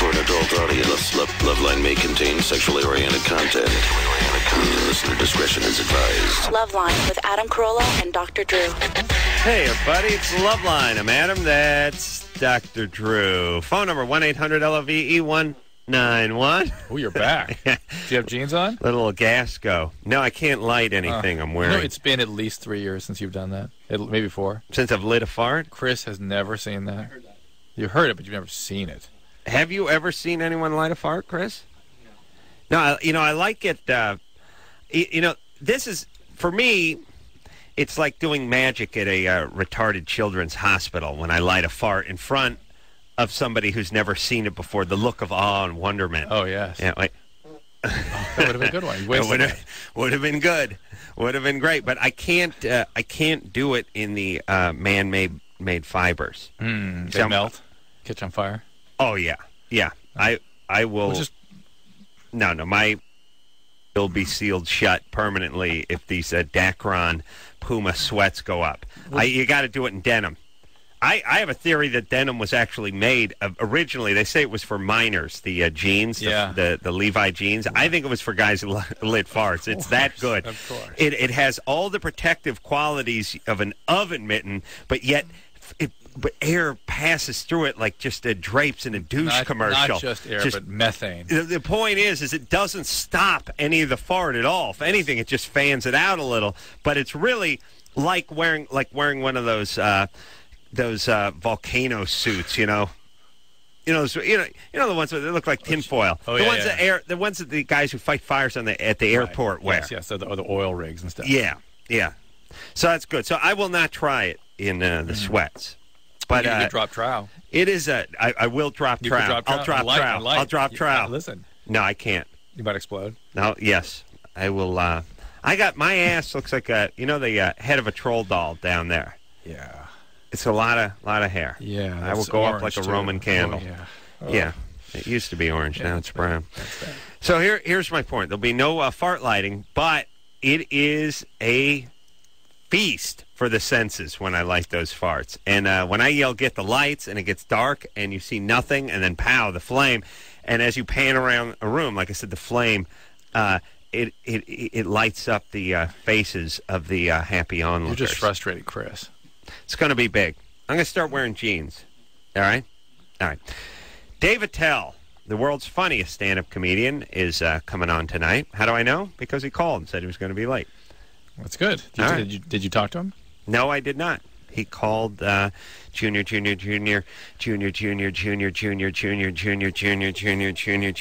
For an adult audience, Love, Line may contain sexually oriented content. Listener discretion is advised. Loveline with Adam Carolla and Dr. Drew. Hey, everybody, it's Love Line. I'm Adam. That's Dr. Drew. Phone number 1 800 LOVE 191. Oh, you're back. Do you have jeans on? A Little gas go. No, I can't light anything I'm No, wearing. it's been at least three years since you've done that. It, maybe four. Since I've lit a fart. Chris has never seen that. You heard it, but you've never seen it. Have you ever seen anyone light a fart, Chris? No, I, you know, I like it. Uh, you know, this is, for me, it's like doing magic at a uh, retarded children's hospital when I light a fart in front of somebody who's never seen it before. The look of awe and wonderment. Oh, yes. Yeah, like, That would have been a good one. It would have would have been good, would have been great. But I can't uh, I can't do it in the uh, man made made fibers. Mm, they Some- melt, catch on fire. Oh yeah, yeah. I I will Well, just no no my will be sealed shut permanently if these uh, Dacron Puma sweats go up. I, you got to do it in denim. I, I have a theory that denim was actually made uh, originally. They say it was for miners, the uh, jeans, the, Yeah. the the Levi jeans. I think it was for guys who lit farts. It's that good. of course. It it has all the protective qualities of an oven mitten, but yet it but air passes through it like just uh, drapes in a douche not, commercial. not just air, but methane. The, the point is, is it doesn't stop any of the fart at all. If anything, it just fans it out a little. But it's really like wearing like wearing one of those uh, those uh, volcano suits, you know. You know, you know, you know the ones that look like tinfoil. Oh, the yeah, ones yeah. that air, the ones that the guys who fight fires on the at the airport wear. Yes, yes, or the, or the oil rigs and stuff. Yeah, yeah. So that's good. So I will not try it in uh, the sweats. But you, uh, drop trowel. it is a. I, I will drop You could trout. I'll drop Light- trout. light. I'll drop You- trout. uh, listen, No, I can't. you might explode. No, yes, I will. Uh, I got my ass looks like a you know the uh, head of a troll doll down there. Yeah. It's a lot of lot of hair. Yeah. I will go up like a too. Roman candle. Oh, yeah. Oh, Yeah, it used to be orange. now it's brown. So here, here's my point. There'll be no uh, fart lighting, but it is a feast for the senses when I light those farts. And uh, when I yell, "Get the lights!" and it gets dark, and you see nothing, and then pow, the flame. And as you pan around a room, like I said, the flame, uh, it, it it lights up the uh, faces of the uh, happy onlookers. You're just frustrated, Chris. It's going to be big. I'm going to start wearing jeans. All right? All right. Dave Attell, the world's funniest stand up comedian, is uh, coming on tonight. How do I know? Because he called and said he was going to be late. That's good. Did, you, right. did, you, did you talk to him? No, I did not. He called uh, junior, junior, junior, junior, junior, junior, junior, junior, junior, junior, junior, junior,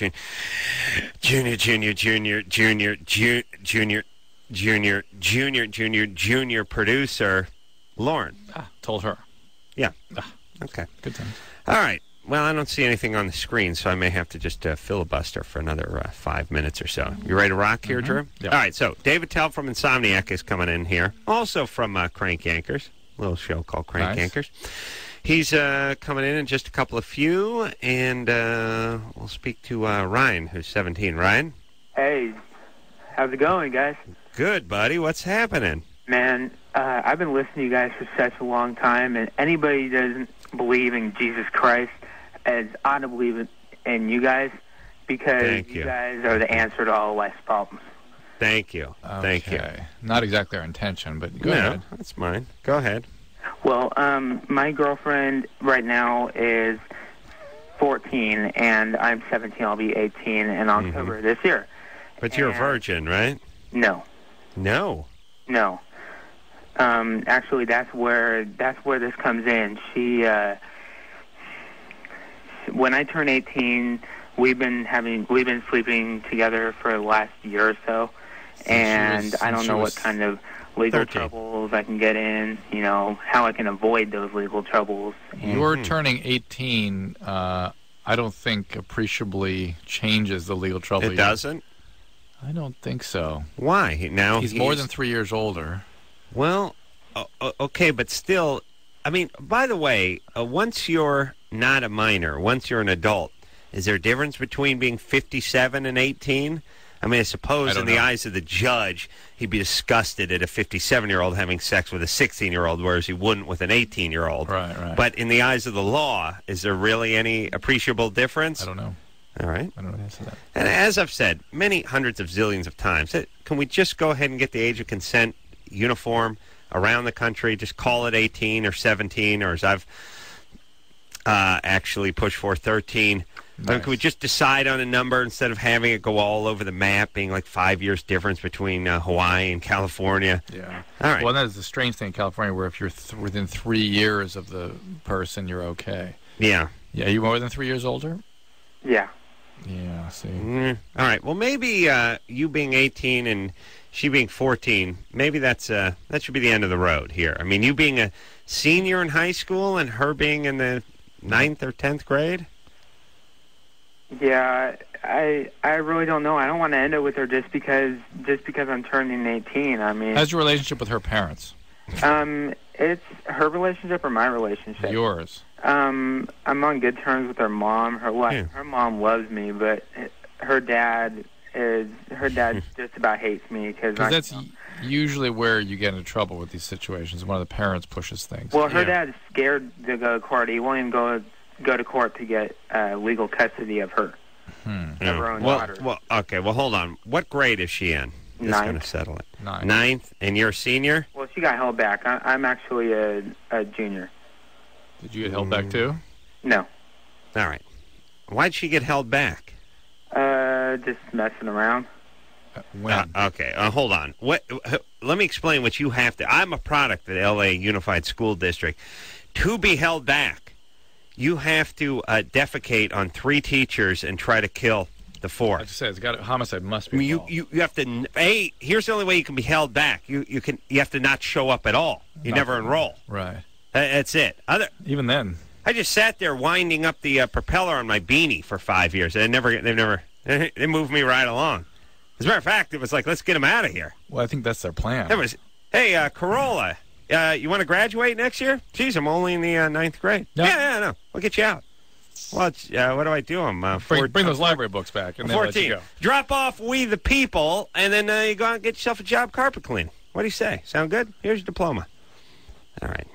junior, junior, junior, junior, junior, ju- junior, junior, junior, junior, junior producer, Lauren. Ah, told her. Yeah. Ah, Okay. good times. All right. Well, I don't see anything on the screen, so I may have to just uh, filibuster for another uh, five minutes or so. You ready to rock here, Drew? Yeah. All right. So Dave Attell from Insomniac is coming in here, also from uh, Crank Yankers, a little show called Crank Nice. Yankers. He's uh, coming in in just a couple of few, and uh, we'll speak to uh, Ryan, who's 17. Ryan, Hey, how's it going, guys? good buddy. What's happening? Man, uh, I've been listening to you guys for such a long time, and anybody who doesn't believe in Jesus Christ, as I don't believe in, in you guys, because Thank you. guys are the answer to all life's problems. Thank you. Thank you. Not exactly our intention, but go no, ahead. that's mine. Go ahead. Well, um, my girlfriend right now is 14, and I'm 17. I'll be 18 in October this year. But you're a virgin, right? No, No. No. Um, actually, that's where that's where this comes in. She, uh, when I turn 18, we've been having we've been sleeping together for the last year or so, she and was- I don't know what kind of legal 13. troubles I can get in. You know how I can avoid those legal troubles. Your Mhm. turning 18, uh, I don't think appreciably changes the legal trouble. It you- doesn't. I don't think so. Why? Now He's more than three years older. Well, o- o- okay, but still, I mean, by the way, uh, once you're not a minor, once you're an adult, is there a difference between being 57 and 18? I mean, I suppose I in the know. eyes of the judge, he'd be disgusted at a 57 year old having sex with a 16 year old, whereas he wouldn't with an 18 year old. Right, right. But in the eyes of the law, is there really any appreciable difference? I don't know. All right. I don't know answer that. And as I've said many hundreds of zillions of times, eh, can we just go ahead and get the age of consent uniform around the country? Just call it 18 or 17, or as I've uh, actually pushed for 13. I mean, can we just decide on a number instead of having it go all over the map, being like five years difference between uh, Hawaii and California? Yeah. All right. Well, that is the strange thing in California, where if you're th- within three years of the person, you're okay. Yeah. Yeah, are you more than three years older? Yeah. Yeah. See. Mm, all right. Well, maybe uh, you being 18 and she being 14, maybe that's uh, that should be the end of the road here. I mean, you being a senior in high school and her being in the ninth or tenth grade. Yeah, I I really don't know. I don't want to end it with her just because just because I'm turning 18. I mean, How's your relationship with her parents? um, it's her relationship or my relationship. Yours. Um, I'm on good terms with her mom. Her lo- Yeah. her mom loves me, but her dad is her dad just about hates me because Because that's y- usually where you get into trouble with these situations. One of the parents pushes things. well, her Yeah. dad's scared to go to court. He won't even go go to court to get uh, legal custody of her. Hmm. Of her own Well, daughter. well, okay. Well, hold on. What grade is she in? That's Ninth. going to settle it. Nine. Ninth, and you're a senior. Well, she got held back. I, I'm actually a, a junior. Did you get held back too? No, All right. Why'd she get held back? uh, just messing around. Uh, When? Uh, okay, uh, hold on. What? uh, let me explain what you have to. I'm a product of the L.A. Unified School District. To be held back, you have to uh, defecate on three teachers and try to kill the I fourth. just said it's got homicide must I be. mean, you, you, you have to. n- A. Here's the only way you can be held back. You you can you have to not show up at all. You never enroll. right. That's it. Other. Even then, I just sat there winding up the uh, propeller on my beanie for five years. They never. They never. They moved me right along. As a matter of fact, it was like, let's get him out of here. well, I think that's their plan. It was, hey, uh, Carolla, uh, you want to graduate next year? Geez, I'm only in the uh, ninth grade. Yeah. Yeah, yeah, no, we'll get you out. Well, it's, uh, what do I do? I'm uh, bring, bring those library books back and then let 14. you go. Drop off We the People, and then uh, you go out and get yourself a job carpet cleaning. What do you say? Sound good? Here's your diploma. All right.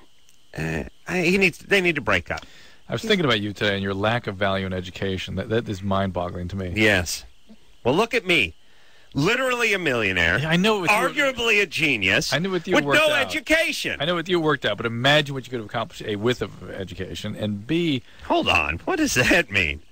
Uh, I, he needs. They need to break up. I was thinking about you today and your lack of value in education. That that is mind-boggling to me. Yes. Well, look at me. Literally a millionaire. I know with you- arguably a genius. I knew with you with no out. education. I know what you worked out, but imagine what you could have accomplished: a with of education, and b Hold on. What does that mean?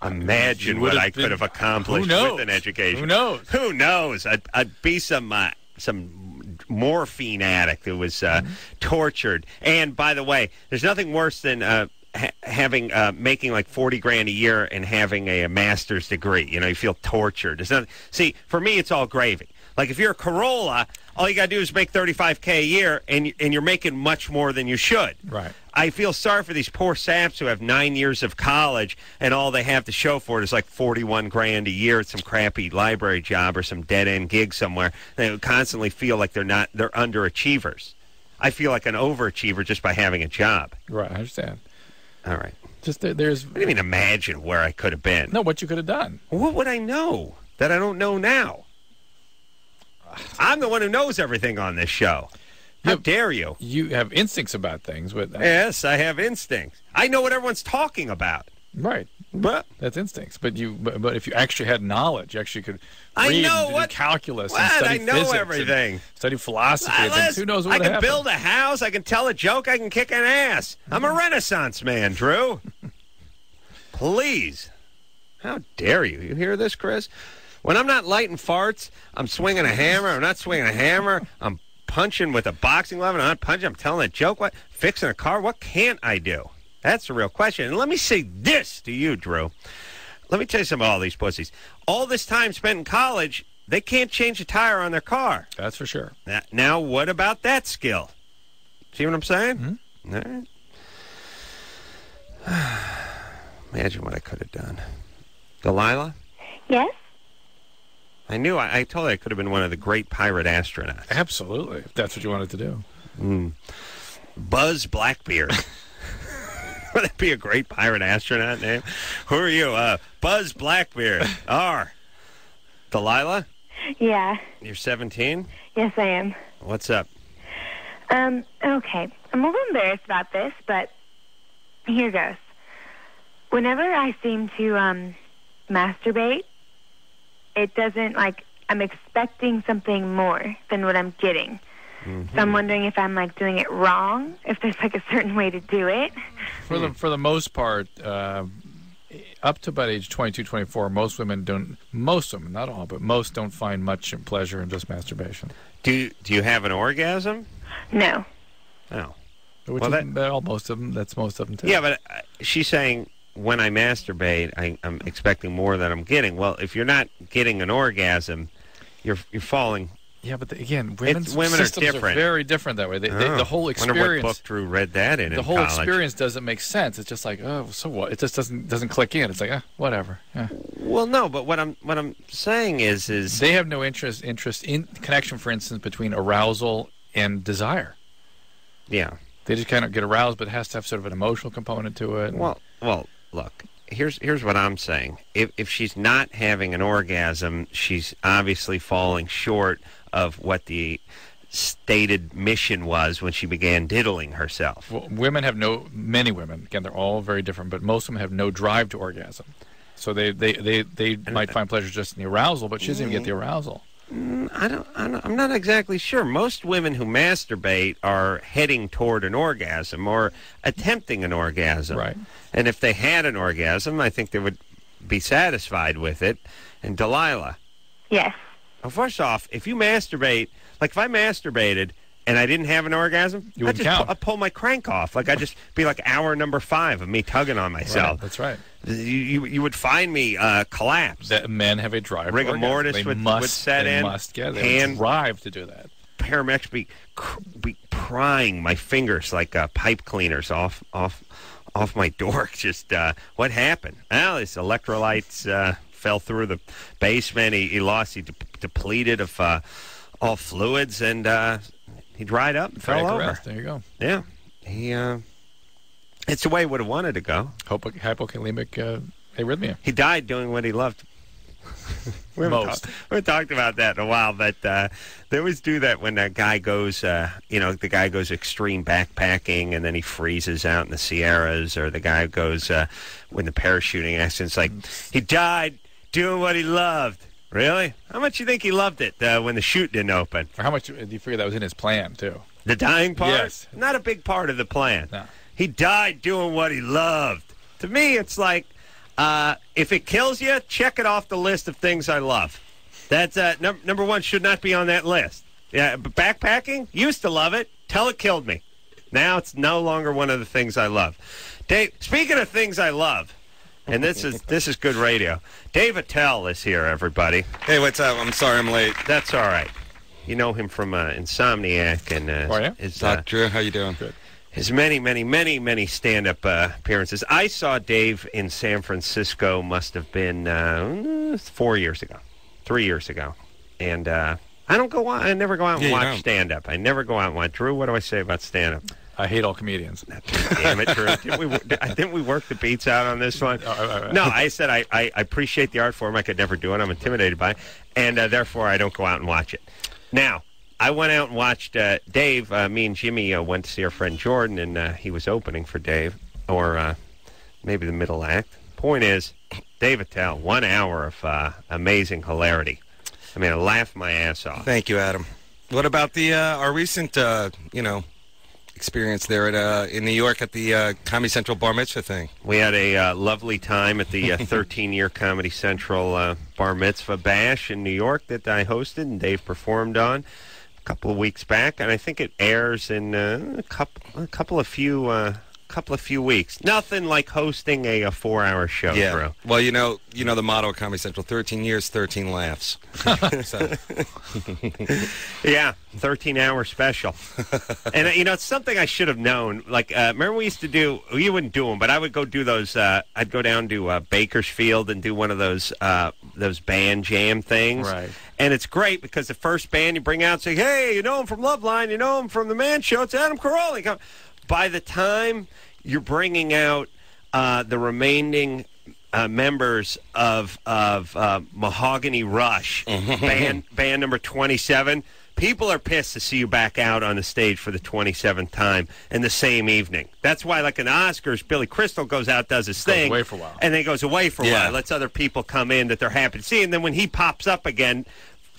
Imagine what I could have accomplished with an education. Who knows? Who knows? I'd, I'd be some uh, some morphine addict who was uh, Mm-hmm. tortured. And by the way, there's nothing worse than uh, ha- having uh, making like forty grand a year and having a, a master's degree. You know, you feel tortured. It's not. See, for me, it's all gravy. Like if you're a Carolla, all you got to do is make 35k a year, and and you're making much more than you should. Right. I feel sorry for these poor saps who have nine years of college and all they have to show for it is like 41 grand a year at some crappy library job or some dead end gig somewhere. They constantly feel like they're not, they're underachievers. I feel like an overachiever just by having a job. right, I understand. All right. Just there, there's I you mean imagine where I could have been? no what you could have done. What would I know that I don't know now? I'm the one who knows everything on this show. How dare you? You have instincts about things, but uh, Yes, I have instincts. I know what everyone's talking about. right, But that's instincts. But you, but, but if you actually had knowledge, you actually could I read know and what- do calculus What? and study I know physics and everything. study philosophy. And Who knows what I can build a house. I can tell a joke. I can kick an ass. I'm a Renaissance man, Drew. Please. How dare you? You hear this, Chris? When I'm not lighting farts, I'm swinging a hammer. I'm not swinging a hammer. I'm punching with a boxing glove. and I'm not punching. I'm telling a joke. What? Fixing a car. What can't I do? That's the real question. And let me say this to you, Drew. Let me tell you something about all these pussies. All this time spent in college, they can't change a tire on their car. That's for sure. Now, now what about that skill? See what I'm saying? Hmm? All right. Imagine what I could have done. Delilah? Yes? I knew, I, I told you I could have been one of the great pirate astronauts. Absolutely, if that's what you wanted to do. Hmm. Buzz Blackbeard. Would that be a great pirate astronaut name? Who are you? Uh, Buzz Blackbeard. R. Delilah, Yeah. you're 17. Yes, I am. What's up? Um, okay. I'm a little embarrassed about this, but here goes. Whenever I seem to um masturbate, it doesn't like I'm expecting something more than what I'm getting. So I'm wondering if I'm like doing it wrong, if there's like a certain way to do it. For the for the most part, uh, up to about age 22, 24, most women don't. Most of them, not all, but most don't find much pleasure in just masturbation. Do you, do you have an orgasm? No. No. Which Well, is, that- well, most of them. That's most of them too. Yeah, but uh, she's saying when I masturbate, I, I'm expecting more than I'm getting. Well, if you're not getting an orgasm, you're you're falling. Yeah, but the, again, women's women are systems different. very different that way. They, they, Oh, the whole Wonder what experience, book Drew read that in the in whole college. experience doesn't make sense. It's just like, oh, so what? It just doesn't doesn't click in. It's like, eh, whatever. Yeah. Well, no, but what I'm what I'm saying is is They have no interest interest in connection, for instance, between arousal and desire. yeah. They just kind of get aroused, but it has to have sort of an emotional component to it. Well, well, look. Here's here's what I'm saying. If if she's not having an orgasm, she's obviously falling short of what the stated mission was when she began diddling herself. Well, women have no many women again they're all very different but most of them have no drive to orgasm so they they they, they might find pleasure just in the arousal but she doesn't even get the mm-hmm. arousal Mm, I don't, I don't. I'm not exactly sure. Most women who masturbate are heading toward an orgasm or attempting an orgasm. Right. And if they had an orgasm, I think they would be satisfied with it. And Delilah, Yes. well, first off, if you masturbate, like if I masturbated and I didn't have an orgasm, You I'd wouldn't just count. Pull, I'd pull my crank off. Like I'd just be like hour number five of me tugging on myself. Right, that's right You, you, you would find me uh, collapse. that men have a drive to Rigor mortis would- must, would set they in, must get they hand- drive to do that paramedics be cr- be prying my fingers like uh, pipe cleaners off off off my dork. Just uh, what happened? Well, his electrolytes uh, fell through the basement. He, he lost. He de- depleted of uh, all fluids, and uh, he dried up and fell over. arrest, there you go Yeah, he. Uh, it's the way he would have wanted to go. Hypo- hypokalemic uh, arrhythmia He died doing what he loved. we, haven't Most. talked- we haven't talked about that in a while, but uh, they always do that when a guy goes, uh, you know, the guy goes extreme backpacking and then he freezes out in the Sierras, or the guy goes uh, when the parachuting accident's like, he died doing what he loved. Really? How much you think he loved it uh, when the chute didn't open? or how much do you figure that was in his plan too The dying part? Yes. Not a big part of the plan. No. He died doing what he loved. To me, it's like uh, if it kills you, check it off the list of things I love. That's uh, num- number one should not be on that list. Yeah, but backpacking used to love it till it killed me. Now it's no longer one of the things I love. Dave, speaking of things I love, and this is this is good radio. Dave Attell is here, everybody. Hey, what's up? I'm sorry I'm late. That's all right. You know him from uh, Insomniac and uh, Oh, yeah? his, uh, Drew, how you doing? Good. his many, many, many, many stand-up uh, appearances. I saw Dave in San Francisco. Must have been uh, four years ago, three years ago, and uh, I don't go out. I never go out and Yeah, watch stand-up. I never go out and watch. Drew, what do I say about stand-up? I hate all comedians Damn it, Drew! Didn't we, didn't we work the beats out on this one? Oh, oh, oh. No, I said I, I, I appreciate the art form. I could never do it. I'm intimidated by it, and uh, therefore I don't go out and watch it. Now, I went out and watched uh, Dave. Uh, me and Jimmy uh, went to see our friend Jordan, and uh, he was opening for Dave, or uh, maybe the middle act. Point is, Dave Attell, one hour of uh, amazing hilarity. I mean, I laughed my ass off. Thank you, Adam. What about the uh, our recent, uh, you know, experience there at uh, in New York at the uh, Comedy Central Bar Mitzvah thing? We had a uh, lovely time at the uh, 13-year Comedy Central uh, Bar Mitzvah Bash in New York that I hosted and Dave performed on a couple of weeks back, and I think it airs in uh, a couple, a couple of few, uh, couple of few weeks. Nothing like hosting a, a four-hour show, yeah. bro. Well, you know, you know the motto of Comedy Central: 13 years, 13 laughs. Yeah, 13-hour special. and uh, you know, it's something I should have known. Like, uh, remember we used to do? You wouldn't do them, but I would go do those. Uh, I'd go down to uh, Bakersfield and do one of those uh, those band jam things. Right. And it's great because the first band you bring out say, "Hey, you know him from Loveline, you know him from the Man Show. It's Adam Carolla." Come- By the time you're bringing out uh, the remaining uh, members of of uh, Mahogany Rush, band band number twenty seven. People are pissed to see you back out on the stage for the 27th time in the same evening. That's why, like in Oscars, Billy Crystal goes out, does his Goes thing, away for a while. and then goes away for a Yeah. while. Lets other people come in that they're happy to see, and then when he pops up again,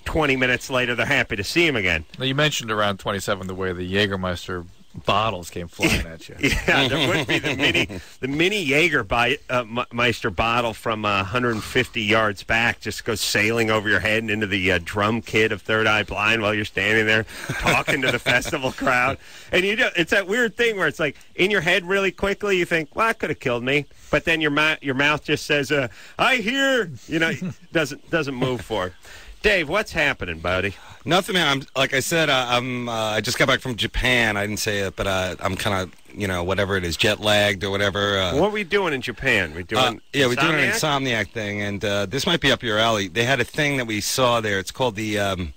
20 minutes later, they're happy to see him again. Now, you mentioned around 27 the way the Jägermeister bottles came flying at you. Yeah, there would be the mini, the mini Jaeger by, uh, Meister bottle from uh, 150 yards back just goes sailing over your head and into the uh, drum kit of Third Eye Blind while you're standing there talking to the festival crowd. And you know, it's that weird thing where it's like in your head really quickly you think, well, that could have killed me, but then your mouth your mouth just says, uh, "I hear," you know, doesn't doesn't move forward. Dave, what's happening, buddy? Nothing, man. I'm like I said. Uh, I'm. Uh, I just got back from Japan. I didn't say it, but uh, I'm kind of, you know, whatever it is, jet lagged or whatever. Uh, What are we doing in Japan? We doing uh, yeah, we're doing an Insomniac? insomniac thing, and uh, this might be up your alley. They had a thing that we saw there. It's called the. Um,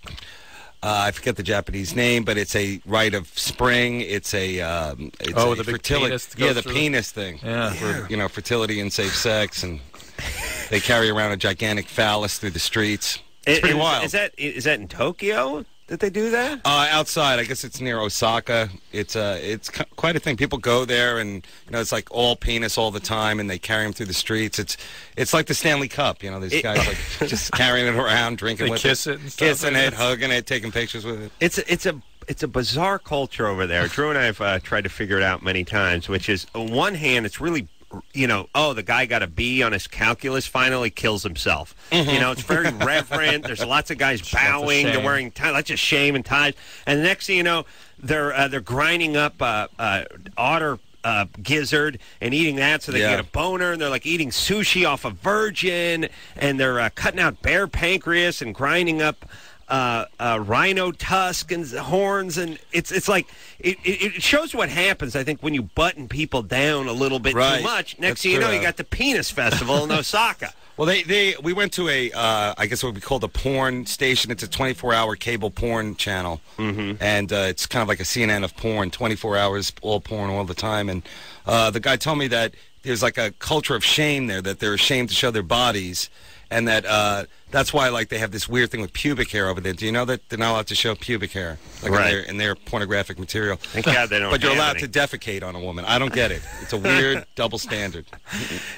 uh, I forget the Japanese name, but it's a rite of spring. It's a. Um, it's Oh, a the big fertility. penis to yeah, the through? penis thing. Yeah. For, you know, fertility and safe sex, and they carry around a gigantic phallus through the streets. It's pretty wild. Is that is that in Tokyo that they do that? Uh, outside, I guess it's near Osaka. It's uh, it's quite a thing. People go there, and you know, it's like all penis all the time, and they carry them through the streets. It's it's like the Stanley Cup. You know, these It- guys like just carrying it around, drinking with kiss it, it kissing like it, hugging it, taking pictures with it. It's a, it's a it's a bizarre culture over there. Drew and I have uh, tried to figure it out many times. Which is, on one hand, it's really. You know, oh, the guy got a B on his calculus. Finally, kills himself. You know, it's very reverent. There's lots of guys bowing. They're wearing ties. That's just shame and ties. And the next thing you know, they're uh, they're grinding up uh, uh, otter uh, gizzard and eating that so they Yeah. get a boner. And they're like eating sushi off a virgin. And they're uh, cutting out bear pancreas and grinding up uh, uh, rhino tusk and horns, and it's it's like it, it, shows what happens. I think when you button people down a little bit Right. too much. Next That's thing you know, you got the penis festival in Osaka. Well, they, they we went to a uh, I guess what we call the porn station. It's a 24 hour cable porn channel, mm-hmm. and uh, it's kind of like a CNN of porn, 24 hours, all porn all the time. And uh, the guy told me that there's like a culture of shame there, that they're ashamed to show their bodies, and that uh, that's why like they have this weird thing with pubic hair over there. Do you know that they're not allowed to show pubic hair like Right. in, their, in their pornographic material? Thank God they don't. But you're allowed any. to defecate on a woman. I don't get it. It's a weird double standard.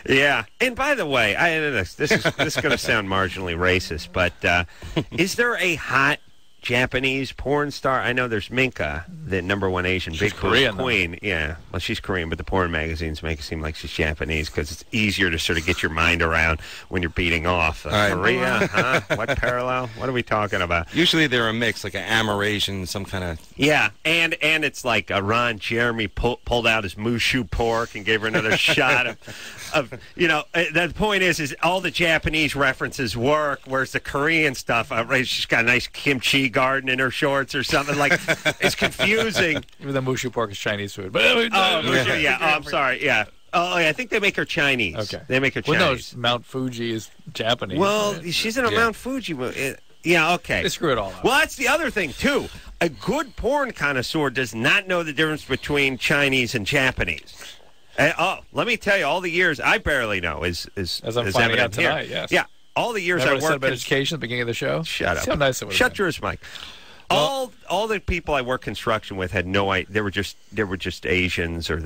Yeah, and by the way, I this this is this is going to sound marginally racist, but uh, is there a hot Japanese porn star? I know there's Minka, the number one Asian big Boob Korean, though. queen. Yeah, well, she's Korean, but the porn magazines make it seem like she's Japanese because it's easier to sort of get your mind around when you're beating off. Uh, right. Korea, huh? What parallel? What are we talking about? Usually they're a mix, like an Amerasian, some kind of Yeah, and and it's like uh, Ron Jeremy pull, pulled out his mushu pork and gave her another shot of, of you know. Uh, the point is, is all the Japanese references work, whereas the Korean stuff, uh, right, she's got a nice kimchi garden in her shorts or something like. it's confusing. Even the mushu pork is Chinese food. But Oh, mushu, yeah. Oh, I'm sorry. Yeah. Oh, yeah, I think they make her Chinese. Okay. They make her Well, Chinese. no, Mount Fuji is Japanese. Well, right? she's in a Yeah. Mount Fuji. mo- uh, Yeah, okay. they screw it all up. Well, that's the other thing too. A good porn connoisseur does not know the difference between Chinese and Japanese. Uh, oh, let me tell you, all the years I barely know is is As I'm is finding evident out here. tonight, yes. Yeah, all the years Remember I what I said worked. about in- education at the beginning of the show? Shut up. How nice it was. Shut yours, Mike. all all the people I work construction with had no idea. They were just they were just Asians or.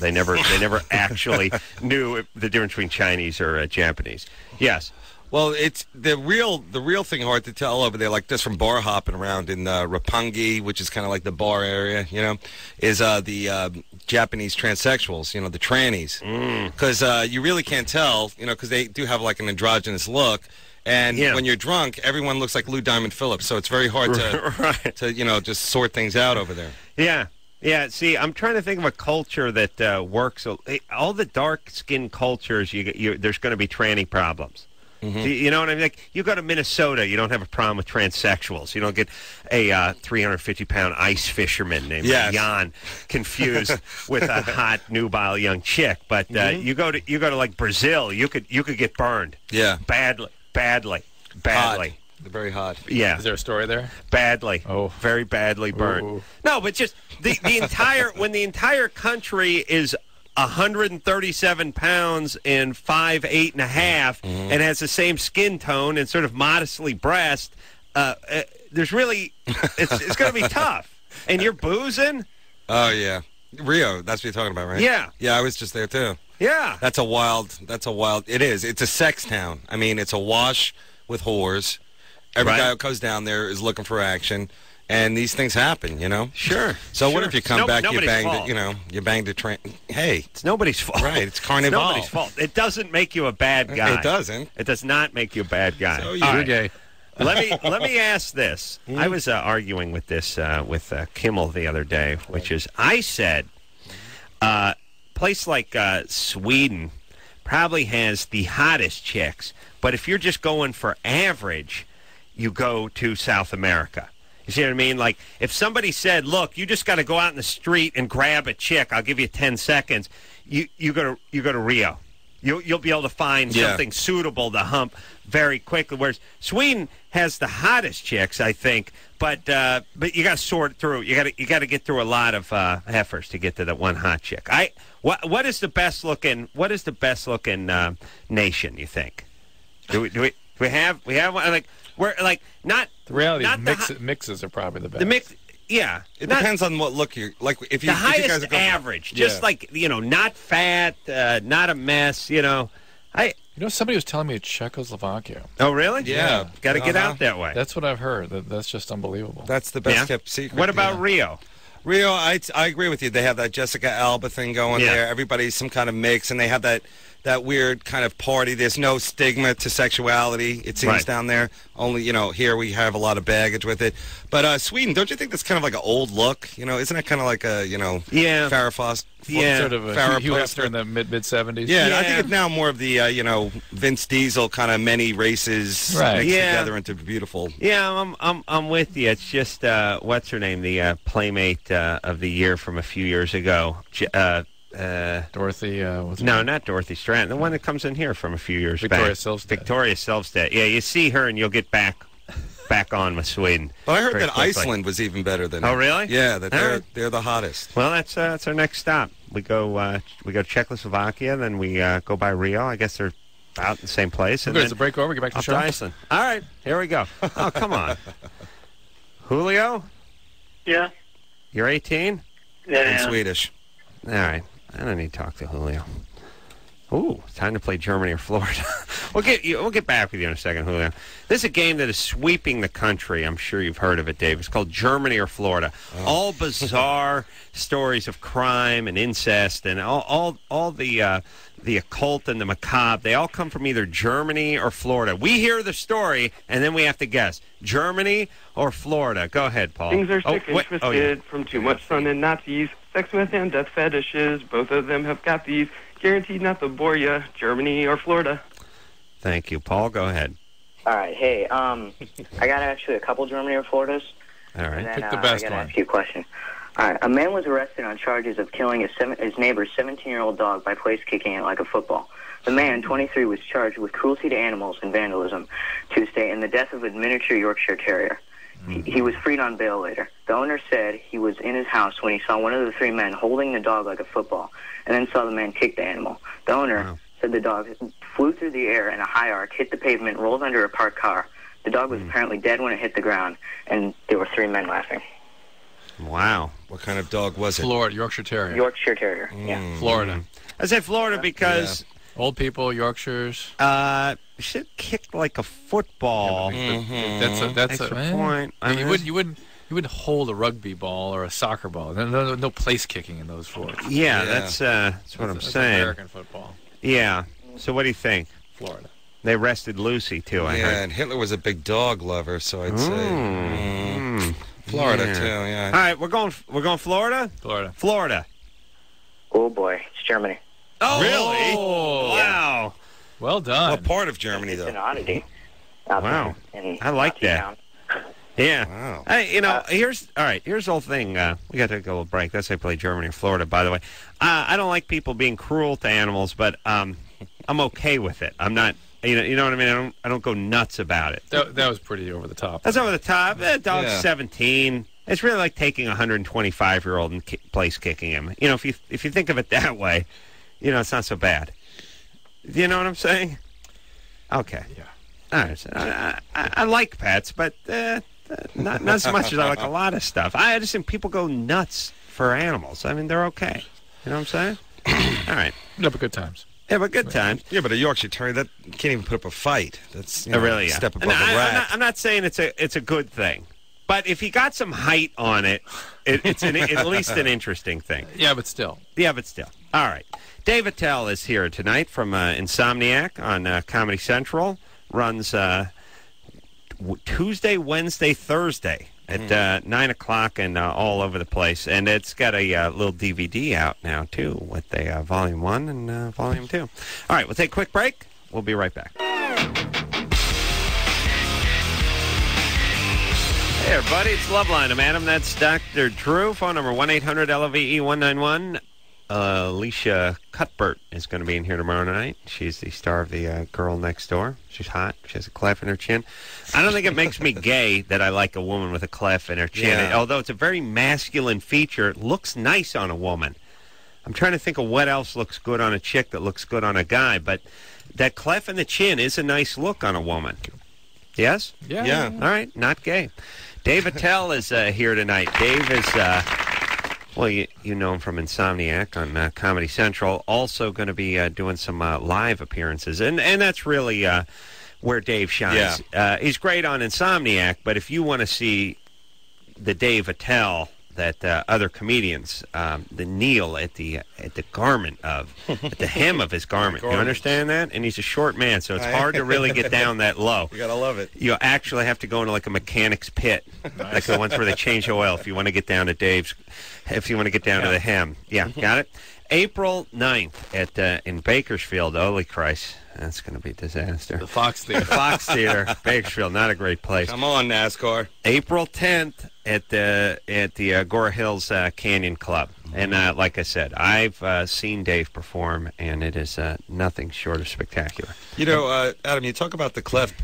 They never they never actually knew the difference between Chinese or uh, Japanese. Yes. Well, it's the real the real thing hard to tell over there, like just from bar hopping around in uh, Roppongi, which is kind of like the bar area, you know, is uh, the uh, Japanese transsexuals, you know, the trannies, Mm. because uh, you really can't tell, you know, because they do have like an androgynous look. And Yeah. when you're drunk, everyone looks like Lou Diamond Phillips, so it's very hard to, Right. to you know, just sort things out over there. Yeah. Yeah, see, I'm trying to think of a culture that uh, works. eh, All the dark skin cultures, you, you, there's going to be tranny problems. Mm-hmm. You you know what I mean? Like, you go to Minnesota, you don't have a problem with transsexuals. You don't get a uh, 350 pound ice fisherman named Yes. Jan confused with a hot, nubile young chick. But uh, Mm-hmm. you go to you go to like Brazil, you could you could get burned Yeah, badly, badly, badly. hot. Very hot. Yeah, Is there a story there? badly. Oh. very badly burned. Ooh. No, but just the, the entire when the entire country is 137 pounds and five eight and a half, Mm-hmm. and has the same skin tone and sort of modestly breast, uh, uh, there's really it's, it's going to be tough. And you're boozing, Oh yeah, Rio. That's what you're talking about, right? Yeah. Yeah, I was just there too. yeah. That's a wild. That's a wild. It is. It's a sex town. I mean, it's a wash with whores. Every Right. guy who goes down there is looking for action, and these things happen. You know. Sure. So what if you come No- back, you banged fault. it, you know, you banged a train. Hey, It's nobody's fault. Right, it's Carnival. nobody's fault. It doesn't make you a bad guy. it doesn't. It does not make you a bad guy. So you- You're right. gay. let me let me ask this. Hmm? I was uh, arguing with this uh, with uh, Kimmel the other day, which is I said, uh, place like uh, Sweden probably has the hottest chicks, but if you're just going for average, you go to South America. You see what I mean? Like if somebody said, "Look, you just got to go out in the street and grab a chick. I'll give you ten seconds." You you go to you go to Rio. You you'll be able to find Yeah. something suitable to hump very quickly. Whereas Sweden has the hottest chicks, I think, but uh, but you got to sort through. You got to you got to get through a lot of uh, heifers to get to that one hot chick. I what what is the best looking what is the best looking uh, nation? You think? Do we do we do we have we have one like we're like not The reality not is the mix, hi- mixes are probably the best. the mix. Yeah, It not- depends on what look you're like. If you the if you guys highest are going, average, just Yeah. like you know, not fat, uh, not a mess. You know, I. You know, somebody was telling me Czechoslovakia. Oh, really? Yeah. Got to get Uh-huh. out that way. That's what I've heard. That, that's just unbelievable. That's the best Yeah. kept secret. What about yeah. Rio? Rio, I, I agree with you. They have that Jessica Alba thing going Yeah. there. Everybody's some kind of mix, and they have that that weird kind of party. There's no stigma to sexuality. It seems Right. down there. Only you know here we have a lot of baggage with it. But uh, Sweden, don't you think that's kind of like an old look? You know, isn't it kind of like a you know Yeah. Farrah Fawcett? Yeah. sort of a Farrah Hugh Fawcett. Hefner in the mid mid seventies. Yeah, I think it's now more of the uh, you know Vince Diesel kind of many races Right. mixed Yeah. together into beautiful. Yeah, I'm I'm I'm with you. It's just uh, what's her name, the uh, playmate uh, of the year from a few years ago. J- Uh, Dorothy. Uh, what's no, name? not Dorothy Stratton. The one that comes in here from a few years Victoria back. Silvstedt. Victoria Silvstedt. Yeah, you see her and you'll get back back on with Sweden. But I heard that quickly. Iceland was even better than. Oh, really? Yeah, that they're right. they're the hottest. Well, that's uh, that's our next stop. We go uh, we go Czechoslovakia, then we uh, go by Rio. I guess they're out in the same place. Okay, And is then the break over? Get back to the show. to Iceland. All right, here we go. Oh, come on, Julio, Yeah. you're 18. Yeah. In Yeah. Swedish. All right, I don't need to talk to Julio. Ooh, time to play Germany or Florida. we'll get you, we'll get back with you in a second, Julio. This is a game that is sweeping the country. I'm sure you've heard of it, Dave. It's called Germany or Florida. All bizarre stories of crime and incest and all all, all the uh, the occult and the macabre. They all come from either Germany or Florida. We hear the story and then we have to guess Germany or Florida. Go ahead, Paul. Things are Oh, and twisted oh, yeah. from too much sun and Nazis. Sex with and death fetishes. Both of them have got these. Guaranteed not to bore ya. Germany or Florida. Thank you, Paul. Go ahead. All right, hey, um, I got actually a couple Germany or Floridas, All right. and then Pick the uh, best I got to one. ask you a question. All right, a man was arrested on charges of killing his, seven, his neighbor's 17-year-old dog by place kicking it like a football. The man, 23, was charged with cruelty to animals and vandalism Tuesday and the death of a miniature Yorkshire Terrier. He, he was freed on bail later. The owner said he was in his house when he saw one of the three men holding the dog like a football, and then saw the man kick the animal. The owner Wow. said the dog flew through the air in a high arc, hit the pavement, rolled under a parked car. The dog was apparently dead when it hit the ground, and there were three men laughing. Wow. What kind of dog was it? Florida, Yorkshire Terrier. Yorkshire Terrier. Yeah. Mm. Florida. I say Florida because Old people, Yorkshires. uh, should kick like a football. That's a that's Extra a point. I you wouldn't you wouldn't you wouldn't hold a rugby ball or a soccer ball. No, no, no place kicking in those sports. yeah, Yeah. that's uh, that's what I'm That's saying. American football, Yeah. So what do you think? Florida. They arrested Lucy too. I yeah, heard. and Hitler was a big dog lover, so I'd say mm, Mm. Florida Yeah. too. Yeah. All right, we're going. We're going Florida. Florida. Florida. Oh boy, it's Germany. Oh, Really? Wow. Well done. What part of Germany It's an though? oddity. Wow. I like that. town. Yeah. Wow. Hey, you know, here's all right. Here's the whole thing. Uh, we got to take a little break. That's how I play Germany or Florida. By the way, uh, I don't like people being cruel to animals, but um, I'm okay with it. I'm not. You know, you know what I mean. I don't. I don't go nuts about it. That, that was pretty over the top. That's over the top. Eh, dog's Yeah. 17. It's really like taking a 125 year old and ki- place kicking him. You know, if you if you think of it that way, you know, it's not so bad. You know what I'm saying? Okay. Yeah. All right. so I, I, I like pets, but uh, uh, not not so much as I like a lot of stuff. I just think people go nuts for animals. I mean, they're okay. You know what I'm saying? All right. No, but good times. Have a good time. Yeah, but a Yorkshire Terrier that can't even put up a fight. That's you Oh, know, really, yeah. step above And I, a I'm, rat. not, I'm not saying it's a it's a good thing, but if he got some height on it, it it's an, at least an interesting thing. Yeah, but still. Yeah, but still. All right. Dave Attell is here tonight from uh, Insomniac on uh, Comedy Central. Runs uh, w- Tuesday, Wednesday, Thursday at uh, 9 o'clock and uh, all over the place. And it's got a uh, little DVD out now, too, with the uh, Volume 1 and uh, Volume 2. All right, we'll take a quick break. We'll be right back. Hey, everybody, it's Loveline. I'm Adam. That's Dr. Drew. Phone number 1 800 LVE 191. Uh, Elisha Cuthbert is going to be in here tomorrow night. She's the star of the uh, Girl Next Door. She's hot. She has a clef in her chin. I don't think it makes me gay that I like a woman with a clef in her chin. Yeah. Although it's a very masculine feature, it looks nice on a woman. I'm trying to think of what else looks good on a chick that looks good on a guy, but that clef in the chin is a nice look on a woman. Yes? Yeah. Yeah. All right, not gay. Dave Attell is uh, here tonight. Dave is, uh, well, you, you know him from Insomniac on uh, Comedy Central. Also going to be uh, doing some uh, live appearances, and and that's really uh, where Dave shines. Uh, he's great on Insomniac, but if you want to see the Dave Attell that uh, other comedians, um, the kneel at the at the garment of at the hem of his garment. You understand that? And he's a short man, so it's hard to really get down that low You gotta love it. you actually have to go into like a mechanic's pit, like the ones where they change oil. If you want to get down to Dave's, if you want to get down to the hem, yeah, got it. April 9th at uh, in Bakersfield. Holy Christ, that's going to be a disaster. The Fox Theater. Fox Theater, Bakersfield, not a great place. Come on, NASCAR. April 10th at the at the uh, Agoura Hills uh, Canyon Club. And uh, like I said, I've uh, seen Dave perform, and it is uh, nothing short of spectacular. You know, uh, Adam, you talk about the cleft,